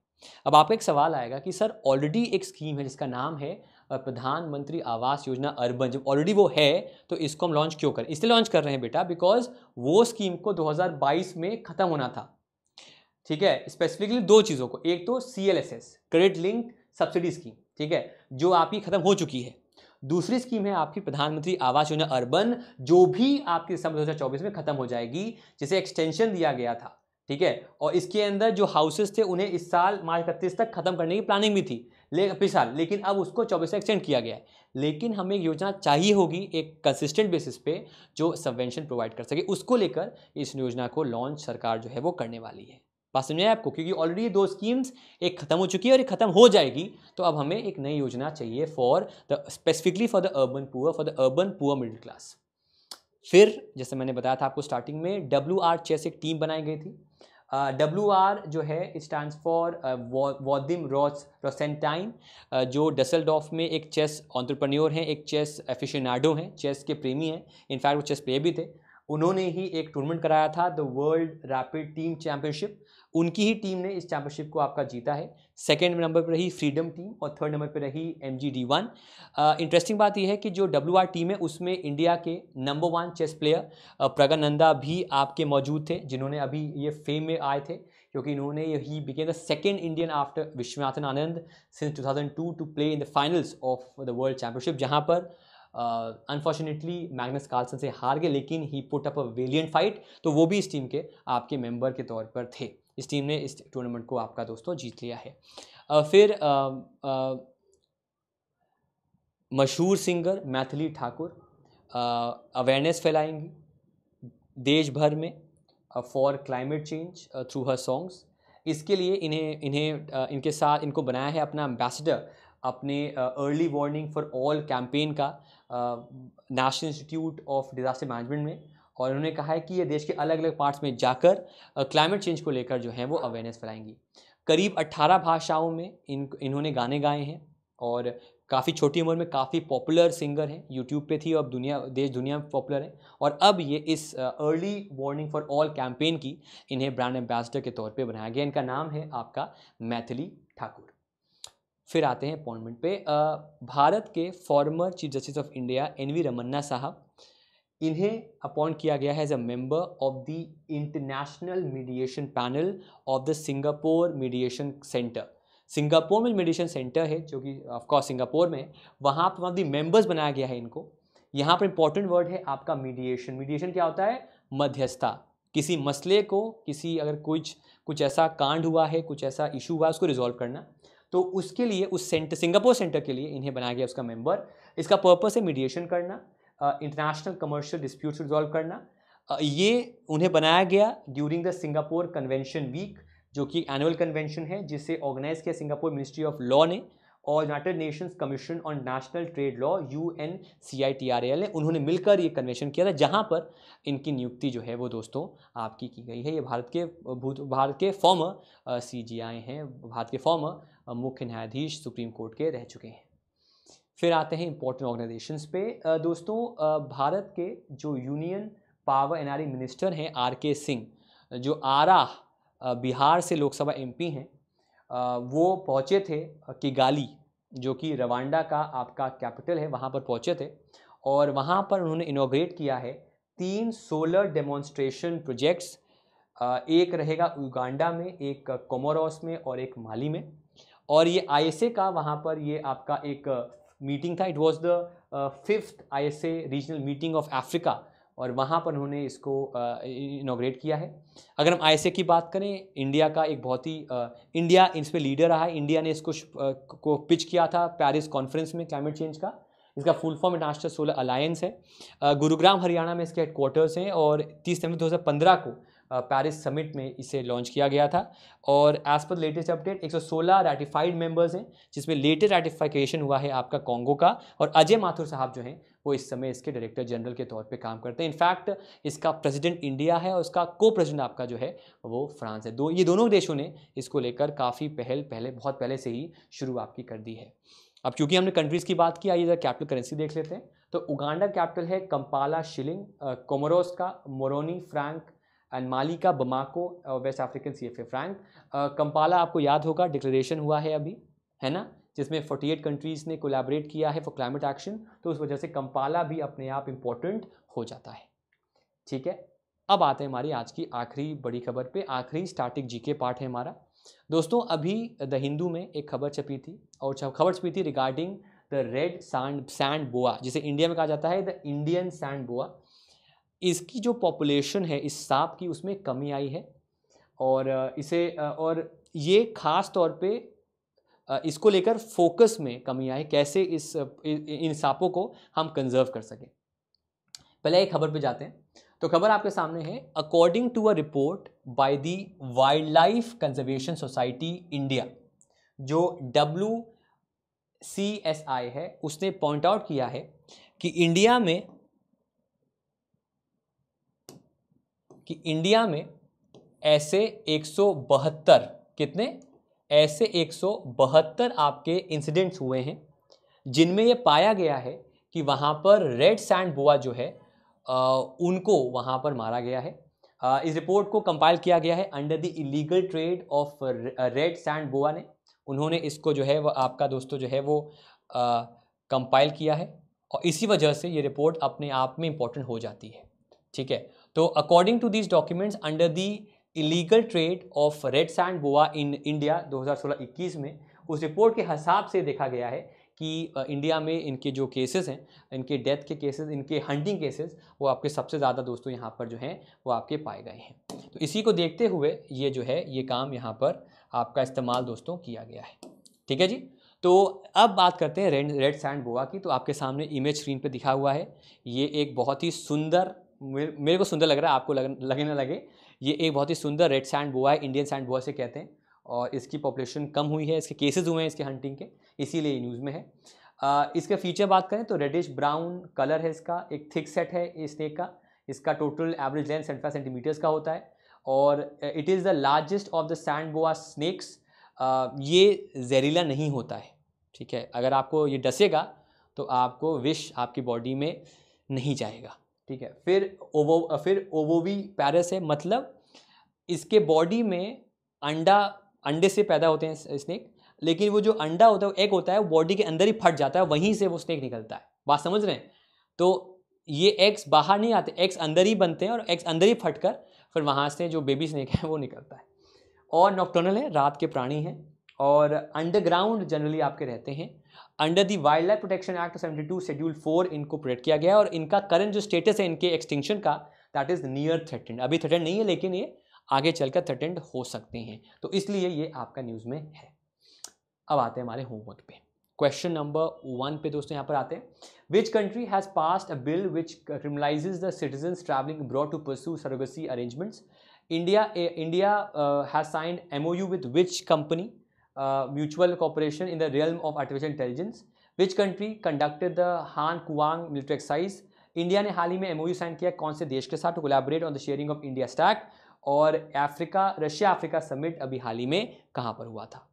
अब आपका एक सवाल आएगा कि सर ऑलरेडी एक स्कीम है जिसका नाम है प्रधानमंत्री आवास योजना अर्बन जब ऑलरेडी वो है तो इसको हम लॉन्च क्यों करें? इसलिए लॉन्च कर रहे हैं बेटा बिकॉज़ वो स्कीम को 2022 में ख़त्म होना था। ठीक है? स्पेसिफिकली दो चीज़ों को। एक तो C L S S credit link subsidy scheme ठीक है? जो आपकी ख़त्म हो चुकी है। दूसरी स्कीम है आपकी प्रधानमंत्री आवास योजना अर्बन, जो भी आपकी दिसंबर दो में ख़त्म हो जाएगी, जिसे एक्सटेंशन दिया गया था, ठीक है? और इसके अंदर जो हाउसेस थे, उन्हें इस साल मार्च इकतीस तक खत्म करने की प्लानिंग भी थी, ले, पिछले साल। लेकिन अब उसको चौबीस से एक्सटेंड किया गया है। लेकिन हमें एक योजना चाहिए होगी, एक कंसिस्टेंट बेसिस पे, जो सबवेंशन प्रोवाइड कर सके। उसको लेकर इस योजना को लॉन्च सरकार जो है, वो करने वाली है। बात समझे आपको? क्योंकि ऑलरेडी दो स्कीम्स एक खत्म हो चुकी है और एक खत्म हो जाएगी। तो अब हमें एक नई योजना चाहिए for the specifically for the urban poor for the urban poor middle class फिर जैसे मैंने बताया था आपको स्टार्टिंग में डब्ल्यू आर चेस एक टीम बनाई गई थी। डब्ल्यू uh, आर जो है it stand for Vadim Ross Rosenstein जो डसलडॉफ में एक चेस ऑन्टरप्रन्योर हैं एक चेस एफिशियनाडो हैं चेस के प्रेमी हैं। इनफैक्ट वो चेस प्लेयर भी थे। उन्होंने ही एक टूर्नामेंट कराया था the world rapid team championship उनकी ही टीम ने इस चैंपियनशिप को आपका जीता है। सेकेंड नंबर पर रही फ्रीडम टीम और थर्ड नंबर पर रही M G D one interesting बात यह है कि जो डब्ल्यू आर टीम है, उसमें इंडिया के number one chess player Praggnanandhaa भी आपके मौजूद थे, जिन्होंने अभी ये फेम में आए थे, क्योंकि इन्होंने यही became the second Indian after Viswanathan Anand since 2002 to play in the finals of the world championship जहाँ पर अनफॉर्चुनेटली मैग्नस कार्लसन से हार गए, लेकिन he put up a valiant fight तो वो भी इस टीम के आपके मेंबर के तौर पर थे। इस टीम ने इस टूर्नामेंट को आपका दोस्तों जीत लिया है। uh, फिर मशहूर सिंगर मैथिली ठाकुर अवेयरनेस फैलाएँगी। देश भर में for climate change through her songs इसके लिए इन्हें इन्हें इनके साथ इनको बनाया है अपना एम्बेसडर अपने early warning for all campaign का national institute of disaster management में। और उन्होंने कहा है कि ये देश के अलग अलग पार्ट्स में जाकर क्लाइमेट चेंज को लेकर जो है वो अवेयरनेस फैलाएँगी। करीब 18 भाषाओं में इन, इन्होंने गाने गाए हैं और काफ़ी छोटी उम्र में काफ़ी पॉपुलर सिंगर हैं। यूट्यूब पे थी अब दुनिया, देश दुनिया में पॉपुलर है और अब ये इस early warning for all campaign की इन्हें ब्रांड एम्बेसडर के तौर पे बनाया गया। इनका नाम है आपका मैथिली ठाकुर। फिर आते हैं अपॉइंटमेंट पे। भारत के former chief justice of India N V Ramana साहब इन्हें अपॉइंट किया गया है as a member of the international mediation panel of the Singapore mediation centre Singapore में मीडिएशन सेंटर है, जो कि ऑफकोर्स सिंगापुर में वहाँ पर दी मेंबर्स बनाया गया है इनको। यहाँ पर इंपॉर्टेंट वर्ड है आपका मीडिएशन मीडिएशन क्या होता है? मध्यस्थता। किसी मसले को, किसी अगर कुछ कुछ ऐसा कांड हुआ है, कुछ ऐसा इशू हुआ है, उसको रिजॉल्व करना। तो उसके लिए, उस सेंटर सिंगापुर सेंटर के लिए इन्हें बनाया गया उसका मेंबर इसका पर्पस है मीडिएशन करना। इंटरनेशनल कमर्शियल डिस्प्यूट्स रिजॉल्व करना। ये उन्हें बनाया गया during the Singapore convention week जो कि एनुअल कन्वेंशन है, जिसे ऑर्गेनाइज किया सिंगापुर मिनिस्ट्री ऑफ़ लॉ ने और United Nations commission on national trade law U N C I T R L ने, उन्होंने मिलकर ये कन्वेंशन किया था, जहाँ पर इनकी नियुक्ति जो है वो दोस्तों आपकी की गई है। ये भारत के भूत, भारत के फॉर्मर सी जी आई हैं, भारत के फॉर्मर मुख्य न्यायाधीश सुप्रीम कोर्ट के रह चुके हैं। फिर आते हैं इंपॉर्टेंट ऑर्गेनाइजेशंस पे। दोस्तों भारत के जो union power and minister R K के सिंह जो आरा बिहार से लोकसभा एमपी हैं वो पहुँचे थे किगाली जो कि रवांडा का आपका कैपिटल है, वहाँ पर पहुँचे थे। और वहाँ पर उन्होंने इनोग्रेट किया है तीन सोलर डेमोन्स्ट्रेशन प्रोजेक्ट्स एक रहेगा उगांडा में, एक कोमोरोस में और एक माली में। और ये आई का, वहाँ पर ये आपका एक मीटिंग था. It was the fifth I S A regional meeting of Africa और वहाँ पर उन्होंने इसको इनाग्रेट uh, किया है. अगर हम आई की बात करें इंडिया का एक बहुत ही इंडिया uh, इस पर लीडर रहा है. इंडिया ने इसको uh, को पिच किया था पेरिस कॉन्फ्रेंस में क्लाइमेट चेंज का. इसका full form international solar alliance है. गुरुग्राम हरियाणा में इसके हेडक्वार्टर्स हैं और तीस नवंबर 2015 को पेरिस समिट में इसे लॉन्च किया गया था। और as per latest update 116 ratified members हैं, जिसमें लेटेस्ट रेटिफिकेशन हुआ है आपका कॉन्गो का, और अजय माथुर साहब जो हैं, वो इस समय इसके डायरेक्टर जनरल के तौर पे काम करते हैं। इनफैक्ट इसका प्रेसिडेंट इंडिया है और उसका को प्रेसिडेंट आपका जो है, वो फ्रांस है। दो, ये दोनों देशों ने इसको लेकर काफ़ी पहल, पहले, बहुत पहले से ही शुरू आपकी कर दी है। अब क्योंकि हमने कंट्रीज़ की बात की, आइए इधर कैपिटल करेंसी देख लेते हैं। तो उगांडा कैपिटल है कंपाला शिलिंग कोमोरोस का मोरोनी फ्रैंक एंड माली का Bamako West African C F A franc Kampala आपको याद होगा डिक्लेरेशन हुआ है अभी, है ना? जिसमें 48 कंट्रीज़ ने कोलैबोरेट किया है फॉर क्लाइमेट एक्शन तो उस वजह से कंपाला भी अपने आप इम्पोर्टेंट हो जाता है। ठीक है? अब आते हैं हमारी आज की आखिरी बड़ी खबर पे, आखिरी स्टार्टिक जीके पार्ट है हमारा। दोस्तों, अभी द हिंदू में एक खबर छपी थी, और खबर छपी थी regarding the red sand sand boa जिसे इंडिया में कहा जाता है द इंडियन सैंड बोआ इसकी जो पॉपुलेशन है, इस सांप की उसमें कमी आई है। और इसे और ये ख़ास तौर पे इसको लेकर फोकस में कमी आई कैसे इस इन सांपों को हम कंजर्व कर सकें। पहले एक खबर पे जाते हैं। तो खबर आपके सामने है according to a report by the wildlife conservation society India जो डब्ल्यू सी एस आई है, उसने पॉइंट आउट किया है कि इंडिया में कि इंडिया में ऐसे 172 कितने? ऐसे 172 आपके इंसिडेंट्स हुए हैं जिनमें ये पाया गया है कि वहाँ पर रेड सैंड बोआ जो है आ, उनको वहाँ पर मारा गया है। आ, इस रिपोर्ट को कंपाइल किया गया है under the illegal trade of red sand boa ने। उन्होंने इसको जो है वो आपका दोस्तों जो है वो कंपाइल किया है और इसी वजह से ये रिपोर्ट अपने आप में इम्पोर्टेंट हो जाती है। ठीक है? तो according to these documents under the illegal trade of red sand boa in India 2016-21 में, उस रिपोर्ट के हिसाब से देखा गया है कि इंडिया में इनके जो केसेस हैं, इनके डेथ के केसेस इनके हंटिंग केसेस वो आपके सबसे ज़्यादा दोस्तों यहाँ पर जो हैं, वो आपके पाए गए हैं। तो इसी को देखते हुए ये जो है, ये काम यहाँ पर आपका इस्तेमाल दोस्तों किया गया है। ठीक है जी? तो अब बात करते हैं रेड रेड सैंड गोवा की। तो आपके सामने इमेज स्क्रीन पे दिखा हुआ है। ये एक बहुत ही सुंदर मेरे मेरे को सुंदर लग रहा है आपको लग लगे ना लगे। ये एक बहुत ही सुंदर रेड सैंड बोआ है इंडियन सैंड बोआ से कहते हैं। और इसकी पॉपुलेशन कम हुई है इसके केसेस हुए हैं इसके हंटिंग के इसीलिए न्यूज़ में है। आ, इसके फीचर बात करें तो रेडिश ब्राउन कलर है इसका एक थिक सेट है स्नेक का। इसका total average length seventy five centimetres का होता है। और it is the largest of the sand boa snakes ये जहरीला नहीं होता है ठीक है? अगर आपको ये डसेगा तो आपको विश आपकी बॉडी में नहीं जाएगा। ठीक है? फिर ओवो, फिर ओवोवी पैरस है मतलब इसके बॉडी में अंडा, अंडे से पैदा होते हैं स्नेक लेकिन वो जो अंडा होता है एग होता है, वो बॉडी के अंदर ही फट जाता है, वहीं से वो स्नेक निकलता है। बात समझ रहे हैं? तो ये एग्स बाहर नहीं आते एग्स अंदर ही बनते हैं और एग्स अंदर ही फट कर फिर वहाँ से जो बेबी स्नेक है, वो निकलता है। और नॉक्टर्नल है, रात के प्राणी हैं और अंडरग्राउंड जनरली आपके रहते हैं। Under the wildlife protection act seventy two schedule four इनको प्रोटेक्ट किया गया और इनका करंट जो स्टेटस है इनके एक्सटिंक्शन का दैट इज़ नियर थ्रेटेंड अभी थ्रेटेंड नहीं है, लेकिन ये आगे चलकर थ्रेटेंड हो सकते हैं। तो इसलिए ये आपका न्यूज़ में है। अब आते हैं हमारे होमवर्क पे। क्वेश्चन नंबर वन पे दोस्तों यहाँ पर आते हैं। Which country has passed a bill which criminalises the citizen travelling broad to pursue surrogacy arrangements India India has signed M O U with which company mutual cooperation in the realm of artificial intelligence. Which country conducted the Han Kuang military exercise? India ने हाल ही में MOU sign किया, कौन से देश के साथ to collaborate on the sharing of India stack और अफ्रीका रशिया अफ्रीका समिट अभी हाल ही में कहाँ पर हुआ था?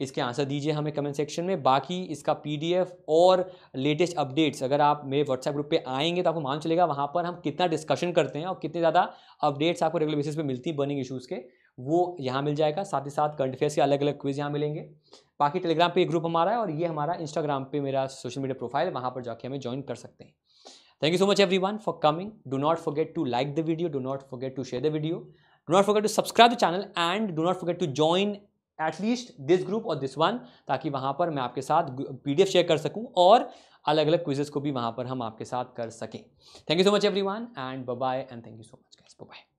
इसके आंसर दीजिए हमें कमेंट सेक्शन में। बाकी इसका पीडीएफ और लेटेस्ट अपडेट्स अगर आप मेरे व्हाट्सएप ग्रुप पे आएँगे तो आपको मालूम चलेगा वहाँ पर हम कितना डिस्कशन करते हैं और कितने ज़्यादा अपडेट्स आपको रेगुलर बेसिस पे मिलती हैं बर्निंग इशूज़ के। वो यहाँ मिल जाएगा। साथ ही साथ करंट अफेयर्स के अलग अलग क्विज यहाँ मिलेंगे। बाकी टेलीग्राम पे एक ग्रुप हमारा है और ये हमारा इंस्टाग्राम पे मेरा सोशल मीडिया प्रोफ़ाइल वहाँ पर जाके हमें ज्वाइन कर सकते हैं। Thank you so much everyone for coming do not forget to like the video do not forget to share the video do not forget to subscribe the channel and do not forget to join at least this group और this one ताकि वहाँ पर मैं आपके साथ PDF share कर सकूँ और अलग अलग क्विजेस को भी वहाँ पर हम आपके साथ कर सकें। Thank you so much everyone and bye and thank you so much bye